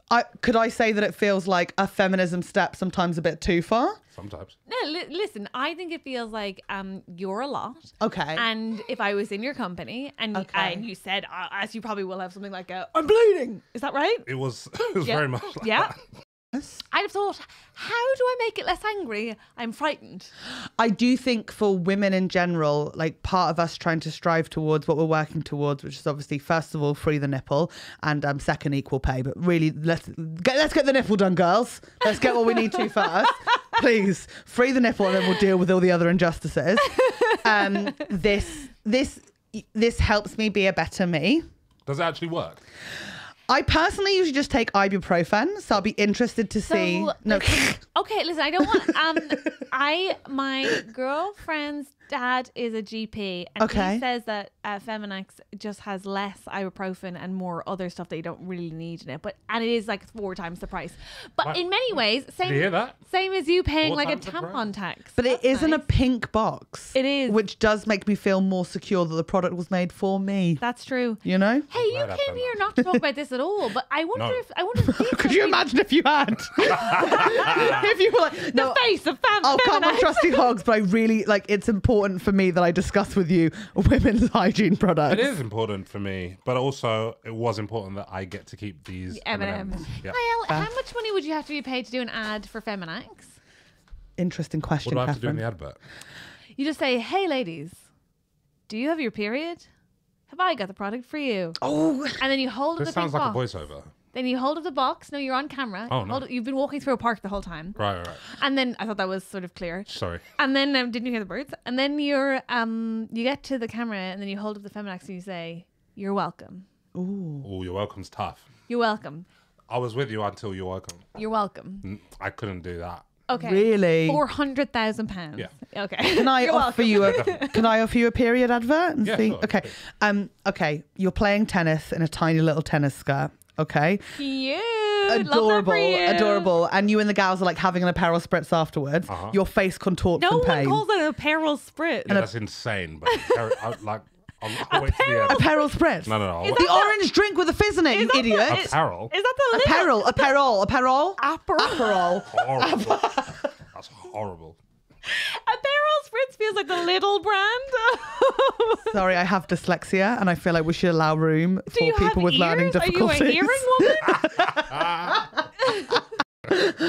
I could I say that it feels like a feminism step sometimes a bit too far. Sometimes. No, li- listen. I think it feels like um you're a lot. Okay. And if I was in your company and Okay. and you said, uh, as you probably will have something like a, I'm bleeding. Is that right? It was it was Yeah. very much like Yeah. that. I'd have thought, how do I make it less angry? I'm frightened. I do think for women in general, like part of us trying to strive towards what we're working towards, which is obviously first of all free the nipple and um, second equal pay. But really, let's get let's get the nipple done, girls. Let's get what we need to first, please. Free the nipple, and then we'll deal with all the other injustices. Um, this this this helps me be a better me. Does it actually work? I personally usually just take ibuprofen, so I'll be interested to see. So, no, okay, listen, I don't want. Um, I my girlfriend's dad is a GP, and Okay. he says that uh, Feminax just has less ibuprofen and more other stuff that you don't really need in it. But and it is like four times the price. But What? in many ways, same you hear that? same as you paying Four like a times the price? tampon tax. but it That's is in a pink box. It is. which does make me feel more secure that the product was made for me. That's true. You know? Hey, you glad I've came here not to talk about this at all, but I wonder No. if I wonder if Could you imagine if you had? if you were like, no, the face of fam- I'll come on Feminax? trusty hogs, but I really like. It's important for me that I discuss with you women's hygiene products. It is important for me, but also it was important that I get to keep these M&Ms. M&Ms. Yeah. Kiell, how much money would you have to be paid to do an ad for Feminax? Interesting question. What question, do I have to do in the advert? You just say, "Hey, ladies, do you have your period? Have I got the product for you?" oh, And then you hold up This the sounds like box. a voiceover. Then you hold up the box. No, you're on camera. Oh, You no. hold it- you've been walking through a park the whole time. Right, right, right. And then I thought that was sort of clear. Sorry. And then um, didn't you hear the birds? And then you're um you get to the camera and then you hold up the Feminax and you say, "You're welcome. Ooh. Oh, your welcome's tough. You're welcome. I was with you until you're welcome. You're welcome." N- I couldn't do that. Okay. Really? Four hundred thousand pounds. Yeah. Okay. Can I You're offer welcome. you a Can I offer you a period advert and Yeah, see? sure, okay. Um. Okay. You're playing tennis in a tiny little tennis skirt. Okay. Cute. Love that for Adorable, you. adorable. And you and the gals are like having an apparel spritz afterwards. Uh-huh. Your face contorts No in one pain. calls it an apparel spritz. Yeah, that's insane. But Harry, I, like, I'll, I'll wait to the end. apparel spritz. No, no, no. I'll Is wait- The orange drink with a fizz in it, you that the- idiot. is- Apparel. Is that the little Apparel, apparel, apparel. apparel? Apparel. horrible. That's horrible. Apparel spritz feels like the little brand. Sorry, I have dyslexia, and I feel like we should allow room Do for people have with learning difficulties. Are you a hearing woman?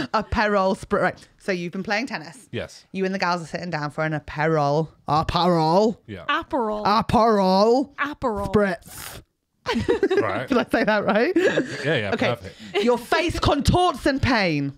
apparel spritz. Right. So you've been playing tennis. Yes. You and the gals are sitting down for an apparel, apparel, Yeah. apparel. apparel apparel. spritz. right. Did I say that right? Yeah, yeah. Okay. Perfect. Your face contorts in pain.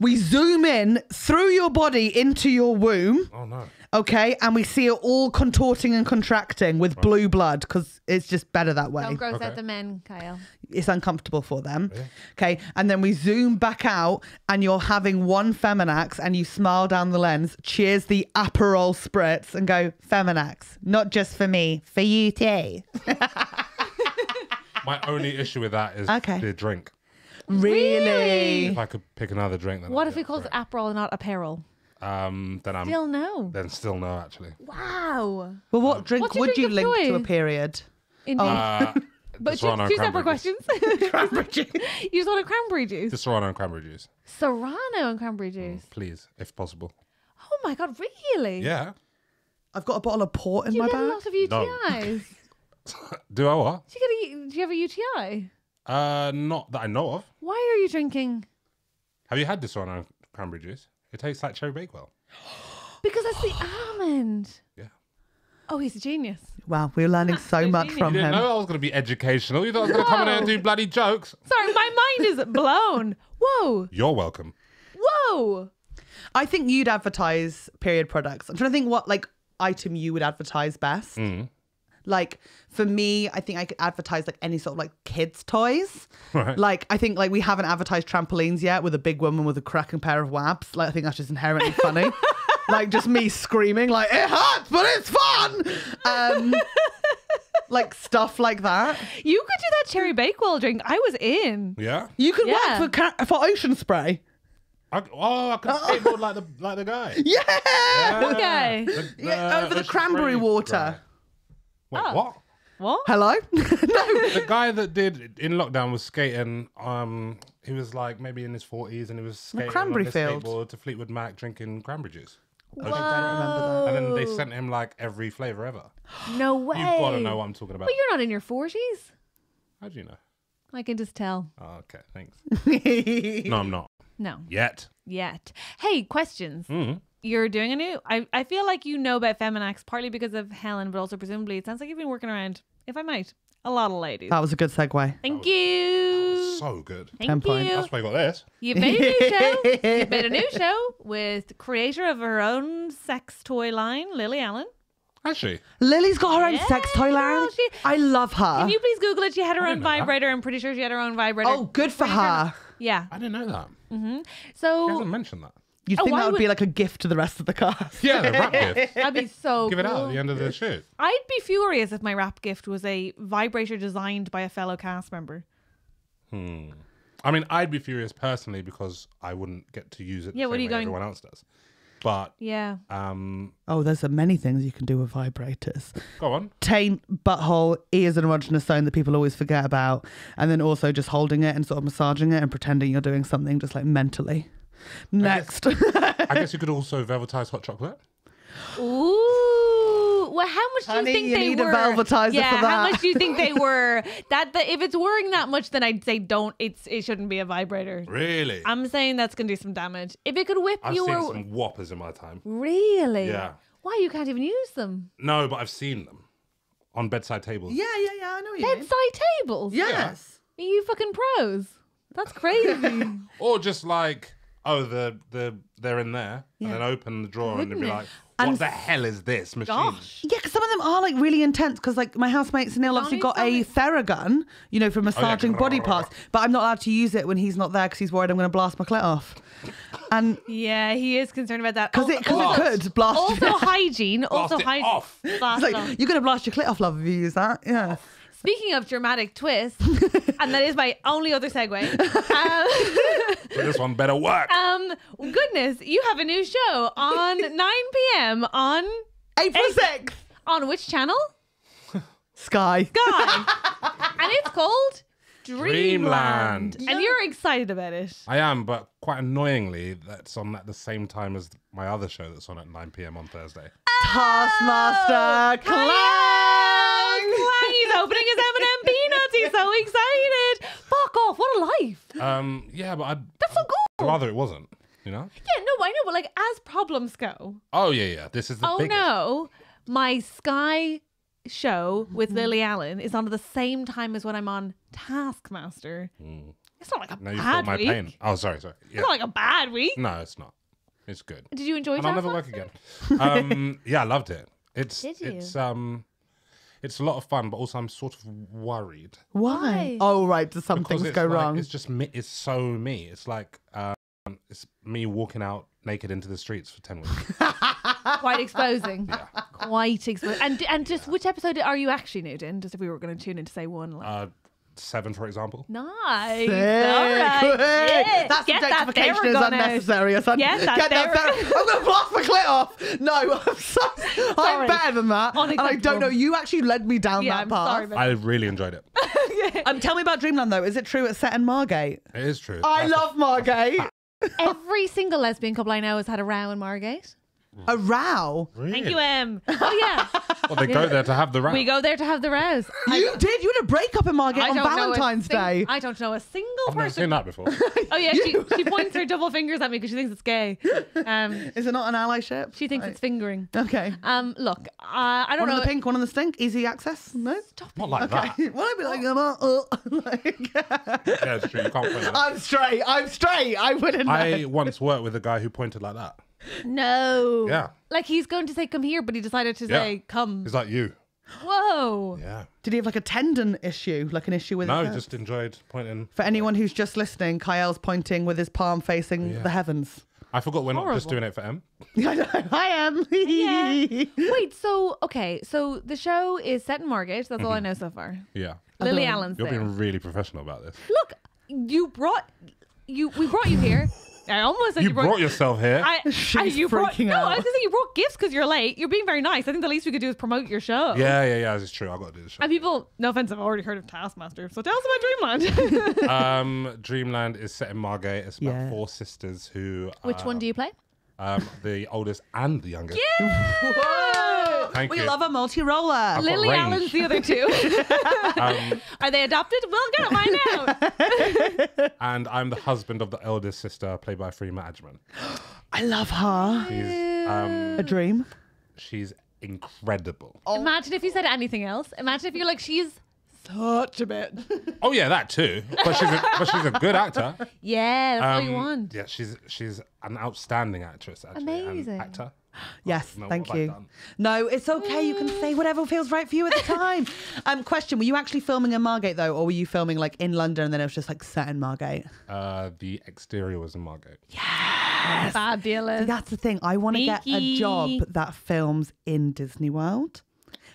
We zoom in through your body into your womb, Oh no. okay, and we see it all contorting and contracting with blue blood because it's just better that way. Don't gross Okay. out the men, Kiell. It's uncomfortable for them. Okay, and then we zoom back out, and you're having one Feminax, and you smile down the lens, cheers the Aperol spritz, and go Feminax, not just for me, for you too. My only issue with that is Okay. the drink. Really? If I could pick another drink, then What I'd if we go called for it apparel and not apparel? Um, then I'm Still no. then still no actually. Wow. Well, what drink What's your would drink you of link to a choice? period? Indeed. Uh, but two, Disaronno two separate cranberry questions. Cranberry juice. you just want a cranberry juice. The Disaronno and cranberry juice, Disaronno and cranberry juice. please, if possible. Oh my god, really? Yeah. I've got a bottle of port in You my get a bag. lot of UTIs. Do I what? do you get a, do you have a UTI? Uh, not that I know of. Why are you drinking? Have you had this one on cranberry juice? It tastes like cherry bakewell. Because that's the almond. Yeah. Oh, he's a genius. Wow, we're learning so much You from You didn't him. know I was going to be educational. You thought I was going to come in here and do bloody jokes. Sorry, my mind is blown. Whoa. You're welcome. Whoa. I think you'd advertise period products. I'm trying to think what like item you would advertise best. Mm. Like for me, I think I could advertise like any sort of like kids toys. Right. Like I think like we haven't advertised trampolines yet with a big woman with a cracking pair of wabs. Like I think that's just inherently funny. like just me screaming like it hurts, but it's fun. Um, like stuff like that. You could do that cherry bakewell drink. I was in. Yeah. You could Yeah. work for ca- for ocean spray. I, oh, I could skateboard like the like the guy. Yeah. Okay. The- Yeah, over the ocean cranberry spray water. Guy. Wait, Oh. what? What? Hello. no. the guy that did in lockdown was skating. Um, he was like maybe in his forties, and he was skating cranberry on the field. skateboard to Fleetwood Mac, drinking cranberry juice. I don't remember that. And then they sent him like every flavor ever. No way. You've got to know what I'm talking about. But you're not in your 40s. How do you know? I can just tell. Oh, okay, thanks. no, I'm not No, yet. yet. Hey, questions. Mm-hmm. You're doing a new. I, I feel like you know about Feminax partly because of Helen, but also presumably it sounds like you've been working around, if I might, a lot of ladies. That was a good segue. Thank you. So good. Thank 10 points. you. That's why I got this. You've made a new show. You've made a new show with creator of her own sex toy line, Lily Allen. Actually, Lily's got her own Yeah, sex toy line. girl, she- I love her. Can you please Google it? She had her I own didn't know that. vibrator. I'm pretty sure she had her own vibrator. oh, good for her. Yeah. I didn't know that. Mm-hmm. She So hasn't mentioned that. You'd Oh, think that would, be like a gift to the rest of the cast. Yeah, the rap gift. that'd be so Give it out at the end of the shoot. I'd be furious if my rap gift was a vibrator designed by a fellow cast member. Hmm. I mean, I'd be furious personally because I wouldn't get to use it. Yeah, the what same are you going- Everyone else does. But Yeah. um, Oh, there's so many things you can do with vibrators. go on. Taint, butthole, ears, and erogenous zone that people always forget about. And then also just holding it and sort of massaging it and pretending you're doing something just like mentally. Next. I guess you could also velvetize hot chocolate. Ooh. Well, how much Honey, do you think you they need a were? velvetizer yeah, for how much do you think they were? That the, if it's worrying that much, then I'd say don't. It's it shouldn't be a vibrator. Really? I'm saying that's gonna do some damage. If it could whip I've your seen some whoppers in my time. really, Yeah. Why you can't even use them? No, but I've seen them on bedside tables. yeah, yeah, yeah. I know what you mean. Bedside tables. Yes. Are you fucking pros? That's crazy. Or just like Oh, the the they're in there, and then open the drawer and they'd be like, "What And- the hell is this machine?" Gosh. Yeah, because some of them are like really intense. Because like my housemates Neil obviously got a me. Theragun, you know, for oh, massaging body parts, but I'm not allowed to use it when he's not there because he's worried I'm going to blast my clit off. And Yeah, he is concerned about that. because Oh, it, also- it could blast. Also hygiene. Also it hygiene. off. Blast It's it like, off. you're going to blast your clit off, love, if you use that. Yeah. Speaking of dramatic twists, and that is my only other segue. Um, this one better work. um, goodness, you have a new show on 9 p.m. on April April- 6th. on which channel? Sky. Sky. and it's called Dreamland. Dreamland. And you're excited about it. I am, but quite annoyingly, that's on at the same time as my other show that's on at 9 p.m. on Thursday. Taskmaster Clown. Clang, he's opening his M&M peanuts. He's so excited. Fuck off! What a life. Um, yeah, but I'd, That's so I'd cool. rather it wasn't. You know? Yeah, no, I know, but like as problems go, Oh yeah, yeah. This is the oh biggest. no, my Sky show with Lily Allen is on at the same time as when I'm on Taskmaster. It's not like a Now you feel bad my week. pain. Oh, sorry, sorry. It's Yeah. not like a bad week. No, it's not. It's good. Did you enjoy and I'll never work Taskmaster? again. Um, yeah, I loved it. It's Did you? it's um, it's a lot of fun, but also I'm sort of worried Why? Why? Oh, right. Does some things it's go like- wrong? It's just me. It's so me. It's like um, it's me walking out naked into the streets for ten weeks. Quite exposing. Quite exposing. And and just which episode are you actually nude in? Just if we were going to tune in to say one. Like, Uh, seven, for example. nice. Sick. All right. Hey, Yeah. That Get that subjectification is unnecessary. It's un- Get that Get that Theragun. Theragun. I'm going to blast my clit off. No, I'm so, I'm better than that. And I don't know. You actually led me down Yeah, that I'm path. sorry, I really enjoyed it. Um, tell me about Dreamland though. Is it true it's set in Margate? It is true. I That's a- love Margate. every single lesbian couple I know has had a row in Margate. A row. Really? Thank you, Em. Oh yeah, Well, they go there to have the round. we go there to have the rows. You did. You had a breakup in Margate I on know a Valentine's sing- Day. I don't know a single I've never person. seen that before. Oh yeah, she, she points her double fingers at me because she thinks it's gay. Um, Is it not an allyship? she thinks Right. it's fingering. Okay. Um, look, uh, I don't One know. in the pink, one in the stink. Easy access. No. Not like Okay. that. Well, I'd be like, I'm not, uh, like- Yeah, it's true. You can't point that. I'm straight. I'm straight. I wouldn't. know. I once worked with a guy who pointed like that. No. Yeah. Like he's going to say come here, but he decided to Yeah. say come. Is that you. Whoa. Yeah. Did he have like a tendon issue, like an issue with? No, his he head? just enjoyed pointing. For anyone who's just listening, Kiell's pointing with his palm facing Yeah. the heavens. I forgot we're not just doing it for M. I know. I am. Yeah. Wait, so okay, so the show is set in Margate. That's all I mm-hmm. know so far. Yeah. Lily Allen's You're there. being really professional about this. Look, you brought you. We brought you here. I almost said You you, brought yourself here. I, I, She's you brought, freaking no, I out. was gonna say you brought gifts because you're late. You're being very nice. I think the least we could do is promote your show. yeah, yeah, yeah. It's true. I got to do the show. And people, no offense, I've already heard of Taskmaster. So tell us about Dreamland. um, Dreamland is set in Margate. It's about Yeah. four sisters who. Which one do you play? Um, the oldest and the youngest. Whoa. Thank we you. love a multi roller. got Lily range. Allen's the other two. Um, Are they adopted? We'll get them right now. and I'm the husband of the eldest sister, played by Freema Agyeman. I love her. She's um, A dream. she's incredible. Imagine if you said anything else. Imagine if you're like, she's such a bit. Oh yeah, that too. But she's a, but she's a good actor. Yeah, that's all you Um, want. Yeah, she's she's an outstanding actress. Actually, Amazing. Actor. Yes, thank what have I you. No, it's okay. You can say whatever feels right for you at the time. um, question: Were you actually filming in Margate though, or were you filming like in London and then it was just like set in Margate? Uh, the exterior was in Margate. Yes, Fabulous. That's the thing. I want to get a job that films in Disney World.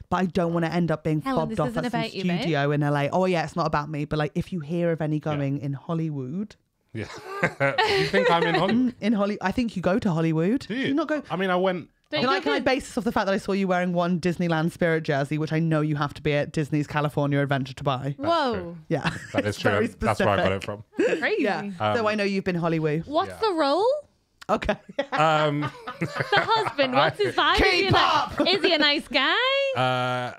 But I don't want to end up being Helen, fobbed off at some about you, babe. studio in LA. Oh yeah, it's not about me. But like, if you hear of any going in Hollywood, Yeah. you think I'm in Hollywood? in Holly, I think you go to Hollywood. Do you? not go? I mean, I went. Don't Can you I, can I think- base this off the fact that I saw you wearing one Disneyland Spirit jersey, which I know you have to be at Disney's California Adventure to buy? Whoa, true. Yeah, That is It's very true. That's where I got it specific. from. crazy. Yeah, so I know you've been Hollywood. What's Yeah. the role? Okay. Um, The husband. What's his vibe? Is he, a Keep up. nice, is he a nice guy? uh,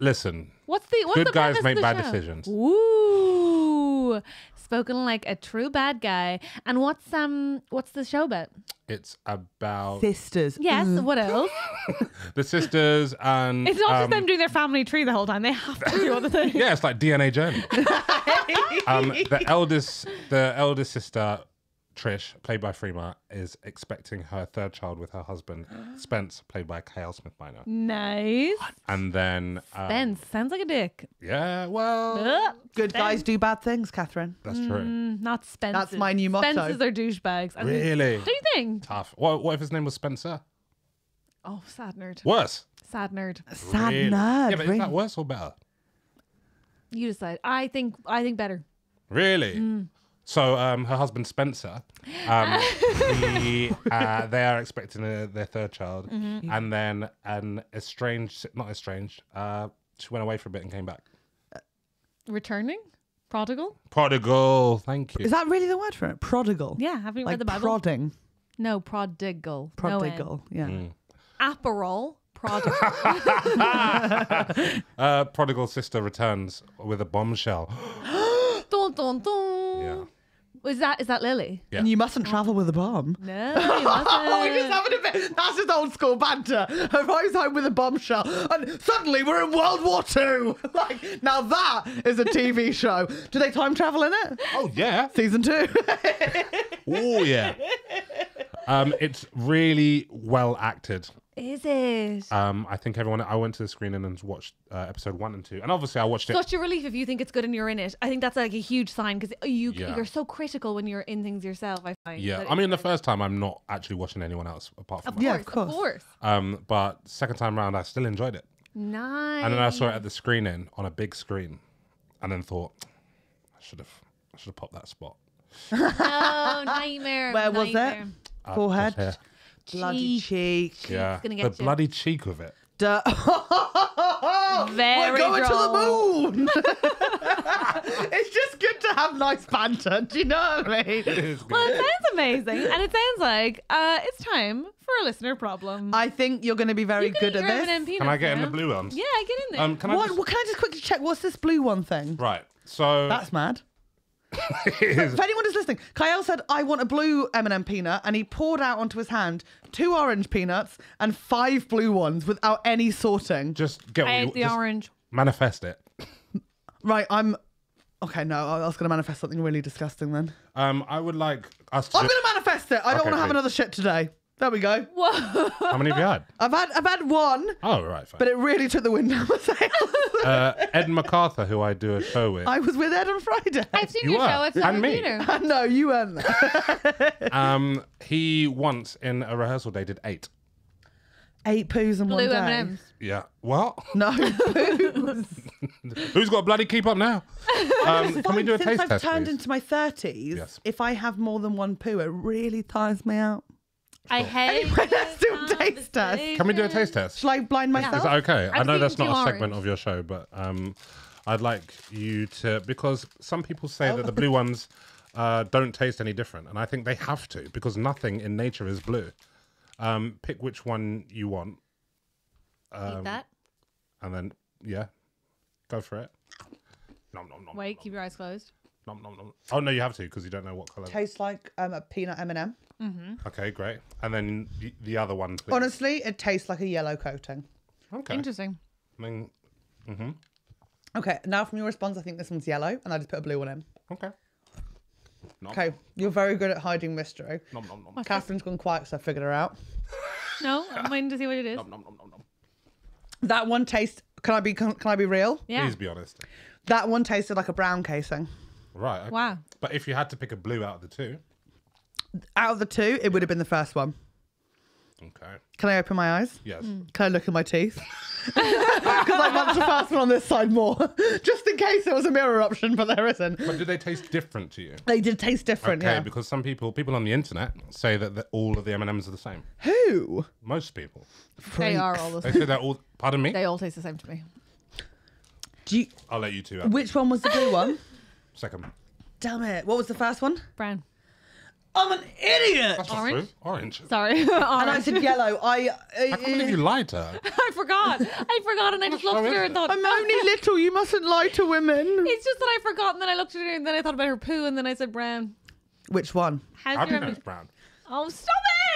listen, What's the what's good the guys premise make the bad show? decisions. Ooh, spoken like a true bad guy. And what's um what's the show about? It's about Sisters. Yes. What else? the sisters and. It's not just um, them doing their family tree the whole time. They have to do other things. Yeah, it's like DNA journey. um, the eldest, the eldest sister Trish, played by Freema, is expecting her third child with her husband, Spence, played by Kiell Smith-Bynoe. Nice. And then, um, Spence sounds like a dick. yeah, well, Ugh. Good guys do bad things, Catherine. that's true. Mm, not Spence. That's my new motto. Spences are douchebags. I think- Really Do you think? tough. What, what if his name was Spencer? Oh, sad nerd. Worse. Sad nerd. Sad Really? nerd. Yeah, but is really. that worse or better? You decide. I think. I think better. Really? So um, her husband Spencer, um, he, uh, they are expecting a, their third child, Mm-hmm. and then an estranged, not estranged, uh, she went away for a bit and came back. Returning. Prodigal. Prodigal, thank you. Is that really the word for it? Prodigal. Yeah. Haven't you Like read the Bible? prodding. no, prodigal. No Prodigal. yeah. Mm. Aperol. Prodigal. uh, prodigal sister returns with a bombshell. dun, dun, dun. Yeah. Is that is that Lily? Yeah. And you mustn't travel with a bomb. No, you mustn't. We're just having a bit. That's just old school banter. Arrives home with a bombshell, and suddenly we're in World War Two. like now, that is a TV show. Do they time travel in it? Oh yeah. Season two. Oh yeah. Um, it's really well acted. Is it? Um, I think everyone. I went to the screening and watched uh, episode one and two, and obviously I watched it. Such a relief if you think it's good and you're in it. I think that's like a huge sign because you Yeah. you're so critical when you're in things yourself. I find. Yeah, I mean the it's- first time I'm not actually watching anyone else apart from. Of Yeah, course, of course. of course. Um, but second time round I still enjoyed it, Nice. and then I saw it at the screening on a big screen, and then thought I should have I should have popped that spot. Oh, nightmare. Where was it? nightmare. Uh, Forehead. Just here. Bloody cheek. Yeah, gonna the you. bloody cheek of it. Duh. Very We're going droll. to the moon. it's just good to have nice banter. Do you know what I mean? Well, it sounds amazing, and it sounds like uh, it's time for a listener problem. I think you're going to be very good at this. M&M Can I get in the blue ones? Yeah, get in there. Um, can I What, just, what, can I just quickly check? What's this blue one thing? right? So That's mad. it is- If anyone is listening, Kiell said, "I want a blue M&M peanut," and he poured out onto his hand two orange peanuts and five blue ones without any sorting. just get what I you ate the just orange. manifest it. Right, I'm. Okay, no, I was going to manifest something really disgusting then. Um, I would like us to. I'm going to manifest it. I don't Okay, want to have please. another shit today. There we go. Whoa. How many have you had? I've had I've had one, Oh right, fine. but it really took the wind out of my sails. uh, Ed MacArthur, who I do a show with, I was with Ed on Friday. I've seen You your were. show. I've And seen me. Peter. no, you weren't. there. um, he once in a rehearsal day did eight. Eight poos in one Blue day. M&Ms. Yeah. What? No, poos. Who's got a bloody keep up now? Um, can we do a Since taste I've test, turned please? into my thirties, Yes. if I have more than one poo, it really tires me out. I hate. Anyway, let's do a taste test. Can we do a taste test? Shall I blind myself? Is that okay? I I've know that's not two a segment orange. of your show, but um, I'd like you to because some people say Oh. that the blue ones uh, don't taste any different, and I think they have to because nothing in nature is blue. Um, pick which one you want, Eat that. and then yeah, go for it. Nom nom nom. Wait, keep your eyes closed. nom nom nom. Oh no, you have to because you don't know what color. Tastes like um, a peanut M&M. Okay, great. And then the, the other one, please. Honestly, it tastes like a yellow coating. okay. Interesting. I mean, hmm. Okay, now from your response, I think this one's yellow, and I just put a blue one in. okay. Nom, Okay, you're very good at hiding mystery. Nom nom nom. Catherine's gone quiet, so I figured her out. No, I'm waiting to see what it is. Nom nom nom nom nom. That one tastes. Can I be? Can, can I be real? Yeah. Please be honest. That one tasted like a brown casing. Right. okay. Wow. But if you had to pick a blue out of the two, Out of the two, it would have been the first one. okay. Can I open my eyes? Yes. Hmm. Can I look at my teeth? Because I want the first one on this side more, just in case there was a mirror option, but there isn't. But do they taste different to you? They did taste different, Okay, yeah. because some people, people on the internet, say that the, all of the M and M's are the same. Who? Most people, They are all the they same. say they're all. Pardon me. They all taste the same to me. Do you, I'll let you two. Out. which one was the blue one? Second. Damn it! What was the first one? Brown. I'm an idiot. That's not Orange? true. Orange. Sorry. And I said yellow. I. I can't believe you lied to her. I forgot. I forgot, and I just looked at her and thought. I'm only little. You mustn't lie to women. It's just that I forgot, and then I looked at her, and then I thought about her poo, and then I said brown. Which one? How's I your think M- that's brown. Oh, stop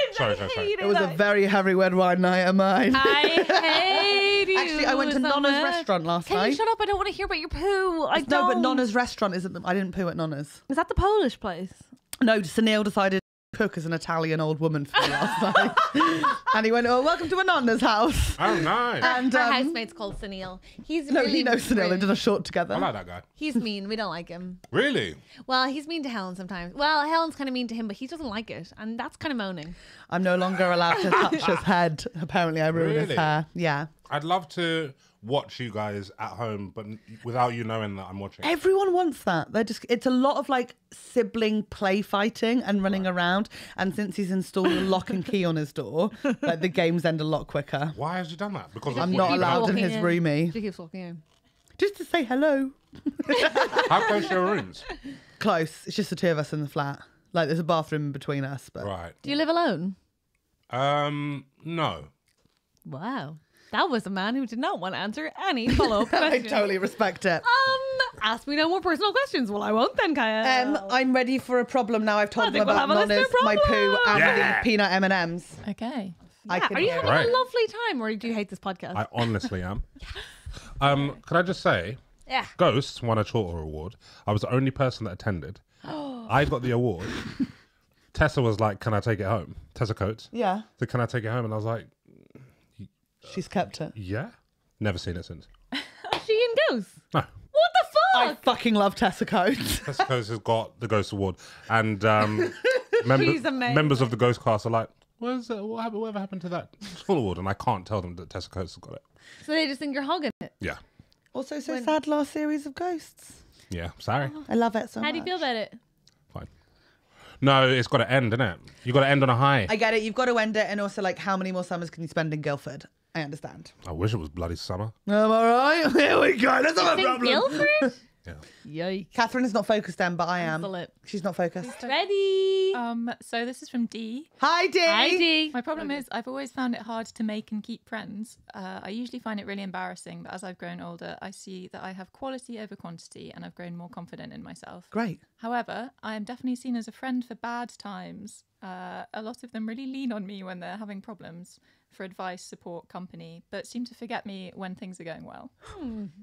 it! Sorry, sorry, sorry. It was a very heavy red wine night of mine. I hate you. Actually, I went to so Nonna's much. restaurant last Can night. you shut up? I don't want to hear about your poo. I no, don't. but Nonna's restaurant isn't. I didn't poo at Nonna's. Is that the Polish place? No, Sunil decided to cook as an Italian old woman for me last night. and he went, Oh, welcome to Ananda's house. Oh, nice. And Our um, housemate's called Sunil. He's no, really he knows Sunil. They rude. did a short together. I like that guy. He's mean. We don't like him. Really? Well, he's mean to Helen sometimes. Well, Helen's kind of mean to him, but he doesn't like it, and that's kind of moaning. I'm no longer allowed to touch his head. Apparently, I ruined his Really? hair. Yeah. I'd love to watch you guys at home, but without you knowing that I'm watching. Everyone wants that. They're just it's a lot of like sibling play fighting and running around. And since he's installed a lock and key on his door, like the games end a lot quicker. Why has he done that? Because I'm not allowed in his in. roomie. She keeps walking in. Just to say hello. How close are your rooms? Close. It's just the two of us in the flat. Like there's a bathroom between us, but Right. Do you live alone? Um. No. Wow. That was a man who did not want to answer any follow up questions. I totally respect it. Um, ask me no more personal questions. Well, I won't then, Kaya. Um, I'm ready for a problem now. I've told them think we'll about have a Nonna's, my poo, and Yeah. the peanut M and M's. Okay. Yeah, Are you having. Right. a lovely time, or do you hate this podcast? I honestly am. Um. Can I just say, yeah. Ghosts won a Chortle Award. I was the only person that attended. I got the award. Tessa was like, "Can I take it home?" Tessa Coates. Yeah, So can I take it home? And I was like, she's kept it. "Yeah." Never seen it since. She in Ghosts. No. What the fuck? I fuck? fucking love Tessa Coates. Tessa Coates has got the Ghost Award, and um, member- She's amazing. members of the Ghost cast are like, "Where's uh, what happened? Whatever happened to that school award?" And I can't tell them that Tessa Coates has got it. So they just think you're hogging it. Yeah, also, so sad last series of Ghosts. yeah. Sorry, I love it so How much. do you feel about it? fine. No, it's got to end, innit? You got to end on a high. I get it. You've got to end it, and also like, how many more summers can you spend in Guildford? I understand. I wish it was bloody summer. Am I right? Here we go. Let's have a Think problem. Guildford? Yeah. Yikes. Catherine is not focused, then, but I am. Excellent. She's not focused. Ready? Um, so this is from D. Hi, Dee. Hi, Dee. My problem is I've always found it hard to make and keep friends. Uh, I usually find it really embarrassing, but as I've grown older, I see that I have quality over quantity and I've grown more confident in myself. Great. However, I am definitely seen as a friend for bad times. Uh, a lot of them really lean on me when they're having problems for advice, support, company, but seem to forget me when things are going well.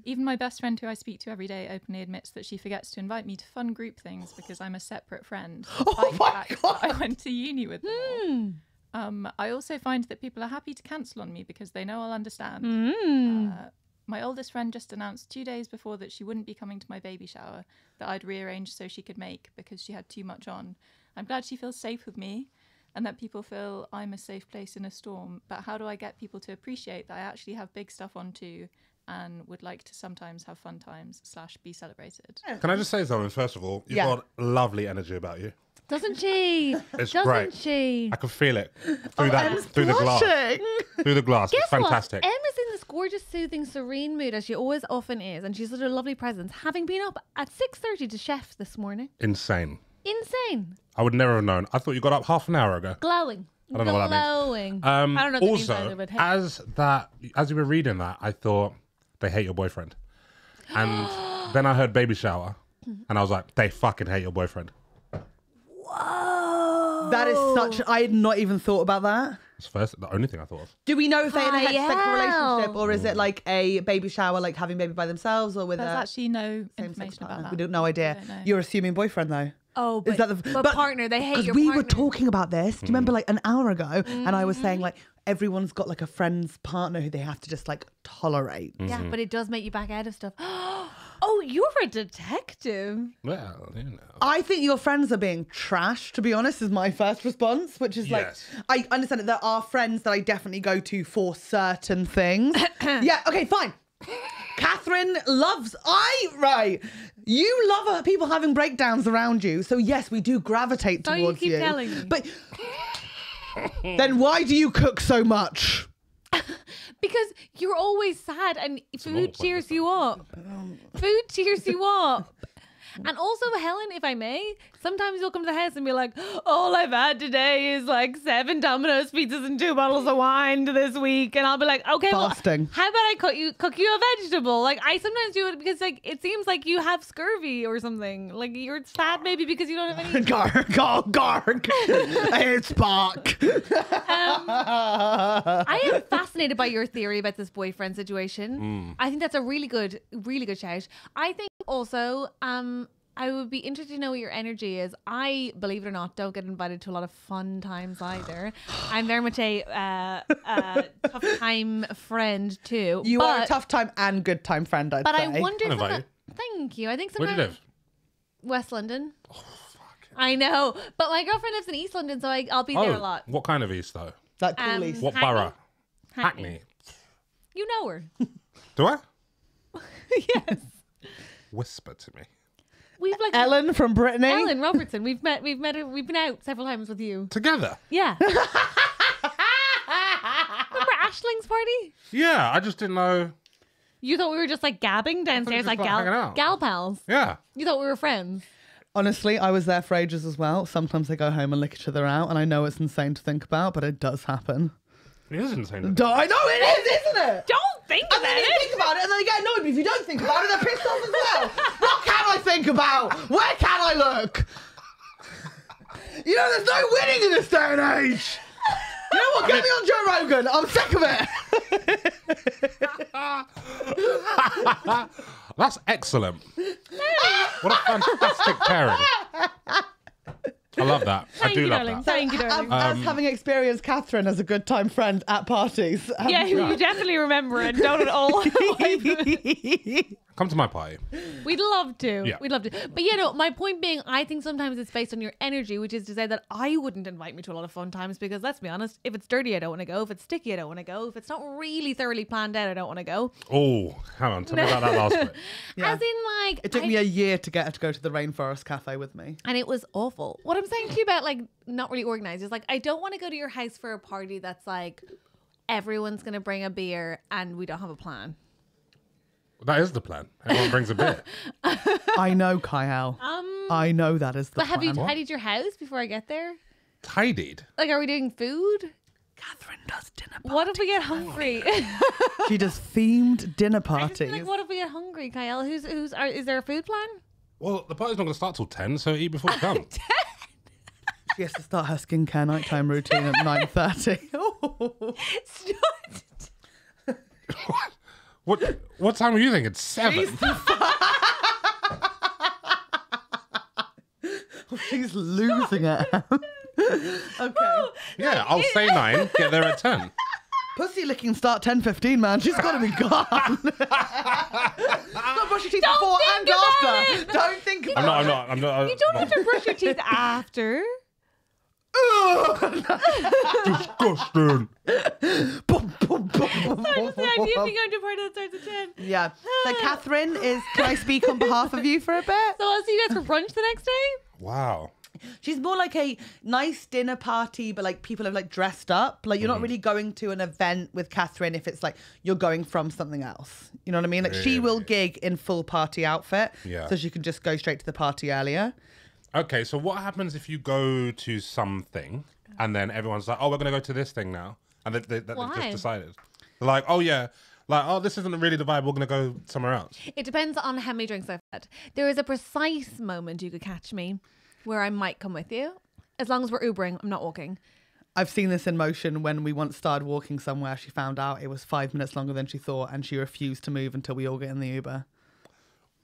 Even my best friend, who I speak to every day, openly admits that she forgets to invite me to fun group things because I'm a separate friend. the my that I went to uni with them all. Um, I also find that people are happy to cancel on me because they know I'll understand. Uh, my oldest friend just announced two days before that she wouldn't be coming to my baby shower, that I'd rearranged so she could make because she had too much on. I'm glad she feels safe with me and that people feel I'm a safe place in a storm. But how do I get people to appreciate that I actually have big stuff on too and would like to sometimes have fun times slash be celebrated? Can I just say something? First of all, you've Yeah. got lovely energy about you. Doesn't she? It's Doesn't great. she? I can feel it through oh, that Emma's through the glass. Through the glass. Guess it's fantastic. what? is in this gorgeous, soothing, serene mood as she always often is, and she's such a lovely presence. Having been up at six thirty to chef this morning, Insane. Insane, I would never have known. I thought you got up half an hour ago. glowing, I don't know what that means. glowing. Um, I don't know what that means also, either, but hey. as that, as you were reading that, I thought they hate your boyfriend, and then I heard baby shower, and I was like, they fucking hate your boyfriend. Whoa. That is such. I had not even thought about that. It's first, the only thing I thought of. Do we know if they're in a Hi, heterosexual hell. relationship or is it like a baby shower, like having baby by themselves or with There's a actually no same-sex information partner? about that. We don't know idea. don't know. You're assuming boyfriend though. Oh, but, Is that the but, partner? They hate Because your we partner. were talking about this. Do you remember like an hour ago? And I was saying Mm-hmm. like everyone's got like a friend's partner who they have to just like tolerate. Yeah, but it does make you back out of stuff. oh, you're a detective. Well, you know. I think your friends are being trash, to be honest, is my first response, which is Yes. like, I understand that there are friends that I definitely go to for certain things. yeah, okay, fine. Catherine loves, I, right. You love uh, people having breakdowns around you. So, yes, we do gravitate So you towards keep telling me. But then why do you cook so much? Because you're always sad and food cheers you up. Food cheers you up. And also, Helen, if I may, sometimes you'll come to the house and be like, all I've had today is like seven Domino's pizzas and two bottles of wine this week. And I'll be like, okay, well, how about I cook you, cook you a vegetable? Like, I sometimes do it because like it seems like you have scurvy or something. Like you're sad maybe because you don't have any. Garg, oh, garg. it's Bach. I am fascinated by your theory about this boyfriend situation. I think that's a really good, really good shout. I think also, um, I would be interested to know what your energy is. I, believe it or not, don't get invited to a lot of fun times either. I'm very much a uh, uh, tough time friend too. You but, are a tough time and good time friend, I'd But say. I wonder. I'll invite someti- Thank you. I think Where sometimes do you live? West London. I know, but my girlfriend lives in East London, so I, I'll be there a lot. what kind of east though? That cool Um, East. What Hackney. borough? Hackney. Hackney. You know her. Do I? yes. Whisper to me. We've like Ellen from Brittany. Ellen Robertson. We've met. We've met. her- We've been out several times with you. Together. Yeah. Remember Aisling's party? Yeah, I just didn't know. You thought we were just like gabbing downstairs, like like, hanging gal, out. gal pals. Yeah. You thought we were friends. Honestly, I was there for ages as well. Sometimes they go home and lick each other out, and I know it's insane to think about, but it does happen. It is insane. Do- I know it is, isn't it? Don't think about it. And then you think about it, and then you get annoyed. But if you don't think about it, they're pissed off as well. what can I think about? Where can I look? You know, there's no winning in this day and age. You know what? Get me on Joe Rogan. I'm sick of it. That's excellent. what a fantastic pairing. I love that. I Thank do you, love darling. that. Thank you, darling. As, as having experienced Catherine as a good time friend at parties. um, yeah, you definitely remember it. Don't at all. Come to my party. We'd love to. Yeah. We'd love to. But you know, my point being, I think sometimes it's based on your energy, which is to say that I wouldn't invite me to a lot of fun times because let's be honest, if it's dirty, I don't want to go. If it's sticky, I don't want to go. If it's not really thoroughly planned out, I don't want to go. Oh, hang on. Tell me about that last bit. As in, like, It took I- me a year to get her to go to the Rainforest Cafe with me. and it was awful. What I'm saying to you about like not really organized is like I don't want to go to your house for a party that's like everyone's gonna bring a beer and we don't have a plan. That is the plan. Everyone brings a beer. I know, Kiell. Um, I know that is the plan. but have you plan. tidied your house before I get there? Tidied. Like, are we doing food? Catherine does dinner What if we get hungry? She does themed dinner I just feel parties. like, what if we get hungry, Kiell? Who's who's? Are, is there a food plan? Well, the party's not going to start till 10, so eat before you come. She has to start her skincare nighttime routine at 9.30. what What time are you thinking? Seven? She's losing it. okay. Oh, yeah, I'll say nine, get there at 10. Pussy licking start 10.15, man. She's got to be gone. Don't brush your teeth Don't before think and about after. it. Don't think I'm about not, I'm not, I'm not. You don't have to brush your teeth after. Disgusting. it. Boom, boom, boom, boom, I just the idea of boom. me going a party that starts at ten. Yeah. So Catherine is. Can I speak on behalf of you for a bit? So I'll see you guys for brunch the next day. Wow. She's more like a nice dinner party, but like people have like dressed up. Like you're not mm-hmm. really going to an event with Catherine if it's like you're going from something else. You know what I mean? Like she will Really? gig in full party outfit, Yeah. so she can just go straight to the party earlier. Okay, so what happens if you go to something and then everyone's like, oh, we're going to go to this thing now? And they, they, that they've just decided. Like, oh, yeah. Like, oh, this isn't really the vibe. We're going to go somewhere else. It depends on how many drinks I've had. There is a precise moment you could catch me where I might come with you. As long as we're Ubering, I'm not walking. I've seen this in motion when we once started walking somewhere. She found out it was five minutes longer than she thought, and she refused to move until we all get in the Uber.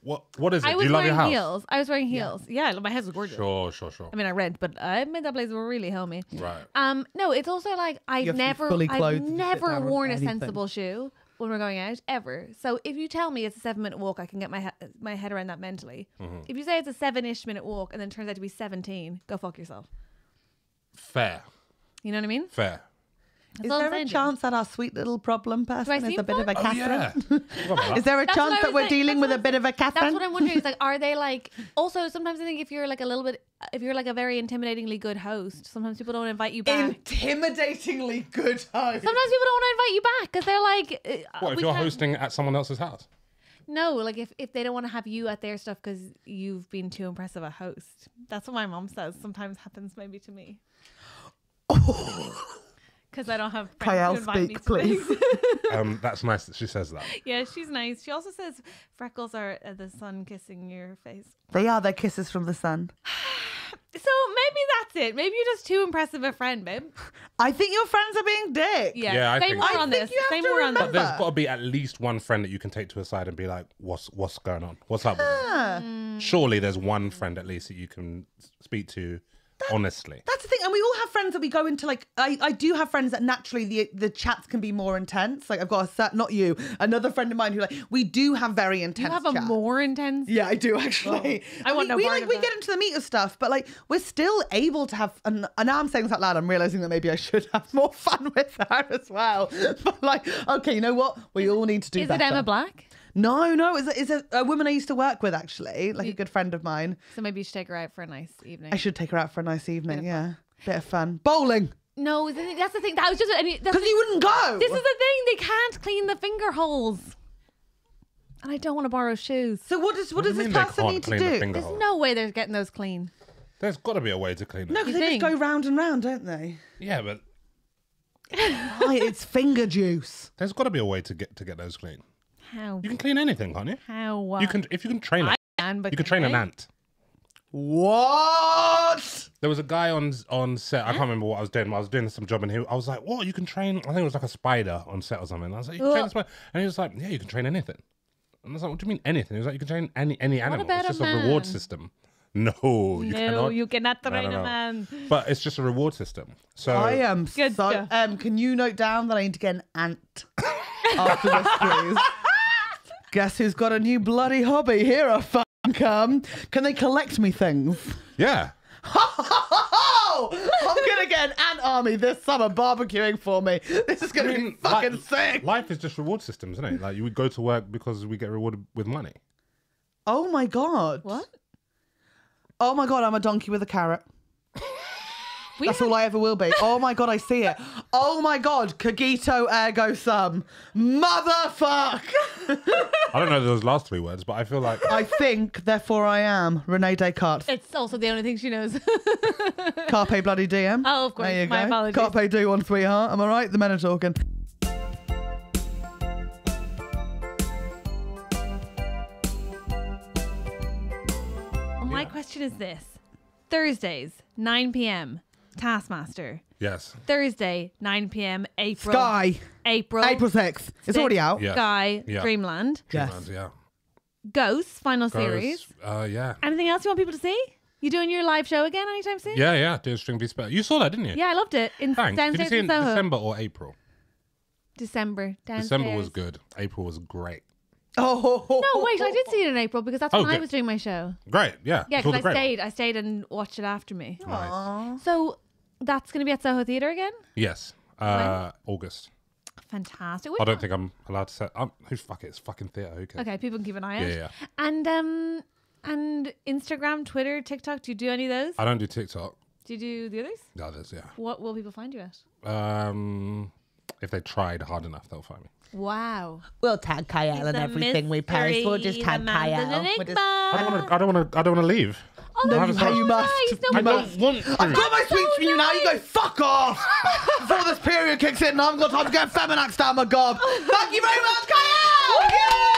What What is it? I Do was you love your wearing house? heels. I was wearing heels. Yeah, my house was gorgeous. Sure, sure, sure. I mean, I rent, but I made that place really homey. Right. Um, no, it's also like I've have to be never, fully I've clothed to sit never down on worn a anything. sensible shoe when we're going out ever. So if you tell me it's a seven minute walk, I can get my he- my head around that mentally. Mm-hmm. If you say it's a seven ish minute walk and then it turns out to be seventeen, go fuck yourself. Fair. You know what I mean? Fair. That's Is there a chance that our sweet little problem person is a bit of a fun? Oh, Catherine? yeah. Forgot about that. Is there a That's chance that we're saying. dealing with a bit of a Catherine? That's what I'm wondering. Is like, are they like? Also, sometimes I think if you're like a little bit, if you're like a very intimidatingly good host, sometimes people don't invite you back. Intimidatingly good host. Sometimes people don't want to invite you back because they're like, uh, What, if you're can't- hosting at someone else's house? No, like if, if they don't want to have you at their stuff because you've been too impressive a host. That's what my mom says. Sometimes happens maybe to me. Because I don't have friends Kiell, to invite me speak, to please. things. Um, that's nice that she says that. yeah, she's nice. She also says freckles are uh, the sun kissing your face. They are their kisses from the sun. So maybe that's it. Maybe you're just too impressive a friend, babe. I think your friends are being dick. Yeah. Yeah, I Say think more so. I on think this. you have Say to on remember- this. There's got to be at least one friend that you can take to a side and be like, "What's what's going on? What's up?" With Ah. Surely there's one friend at least that you can speak to honestly. That's the thing, and we all have friends that we go into. Like, I, I do have friends that naturally the the chats can be more intense. Like, I've got a set, not you, another friend of mine who like we do have very intense. You have a chats. more intense. Yeah, I do actually. I want we, no we like we that. get into the meat of stuff, but like we're still able to have. And, and now I'm saying this out loud. I'm realizing that maybe I should have more fun with her as well. But like, okay, you know what? We all need to do Is better. it Emma Black? No, no, it's a, it's a, a woman I used to work with actually, like a good friend of mine. So maybe you should take her out for a nice evening. I should take her out for a nice evening. Yeah, bit of fun. Bowling no, the thing- that's the thing. That was just. I because the- you wouldn't go. This is the thing. They can't clean the finger holes. And I don't want to borrow shoes. so what does what, do does you this person need to clean the do? There's hole? no way they're getting those clean. There's got to be a way to clean it. No, because You they just go round and round, don't they? Yeah, but Right, it's finger juice. there's got to be a way to get to get those clean. How? You can clean anything, can't you? How? Uh, You can if you can train it. I it. can, but You can train an they? ant. What? There was a guy on on set. I can't remember what I was doing. But I was doing some job, and he, I was like, "What? You can train?" I think it was like a spider on set or something. I was like, "You can train a spider," and he was like, "Yeah, you can train anything." And I was like, "What do you mean anything?" He was like, "You can train any any animal. about It's a just a reward man? system." No, you no, cannot. you cannot No, no, train no. a man. But it's just a reward system. So I am Good so. stuff. Um, can you note down that I need to get an ant after this, please? Guess who's got a new bloody hobby? Here I fucking come. Can they collect me things? yeah, I'm gonna get an ant army this summer barbecuing for me. This is gonna I be fucking li- sick. Life is just reward systems, isn't it? Like you would go to work because we get rewarded with money. Oh my god. What? Oh my god, I'm a donkey with a carrot. We That's have- all I ever will be. Oh my god, I see it. Oh my god, cogito ergo sum. Motherfuck. I don't know those last three words, but I feel like I think, therefore I am. Rene Descartes. It's also the only thing she knows. Carpe bloody diem. Oh, of course. There you My go. apologies. Carpe do one, sweetheart. Am I right? The men are talking. My question is this Thursdays, 9 p.m., Taskmaster. yes, Thursday, 9 p.m., April. Sky. April. April 6th. It's already out. Yeah. Sky, Yeah. Dreamland. Yes. Dreamland, yeah, Ghosts, final Goes- series. Uh, yeah, Anything else you want people to see? You doing your live show again anytime soon? yeah, yeah. Doing string beats better. You saw that, didn't you? Yeah, I loved it. In Thanks. Did you downstairs see it in in Soho. December or April? December. Downstairs. December was good. April was great. Oh. No, wait, I did see it in April because that's Oh, when I good. was doing my show. Great, yeah. Yeah, Saw because the I great stayed. I stayed and watched it after me. one. Nice. So that's going to be at Soho Theatre again. Yes, uh, August. Fantastic. I don't think I'm allowed to say. I'm, who fuck it? It's fucking theatre. Who cares? Okay, people can keep an eye out. Yeah, yeah. And um, and Instagram, Twitter, TikTok. Do you do any of those? I don't do TikTok. Do you do the others? The others, yeah. What will people find you at? Um, if they tried hard enough, they'll find me. Wow. We'll tag Kiell and The everything we post. We'll just tag the Kiell. We'll just- I don't want to. I don't want to. I don't want to leave. Oh, No, that's you, so you must. nice. No, I You but- must. don't want to. I've got my sweets for you now. You go fuck off before this period kicks in and I haven't got time to get Feminax down my gob. Thank you very much, Kiell.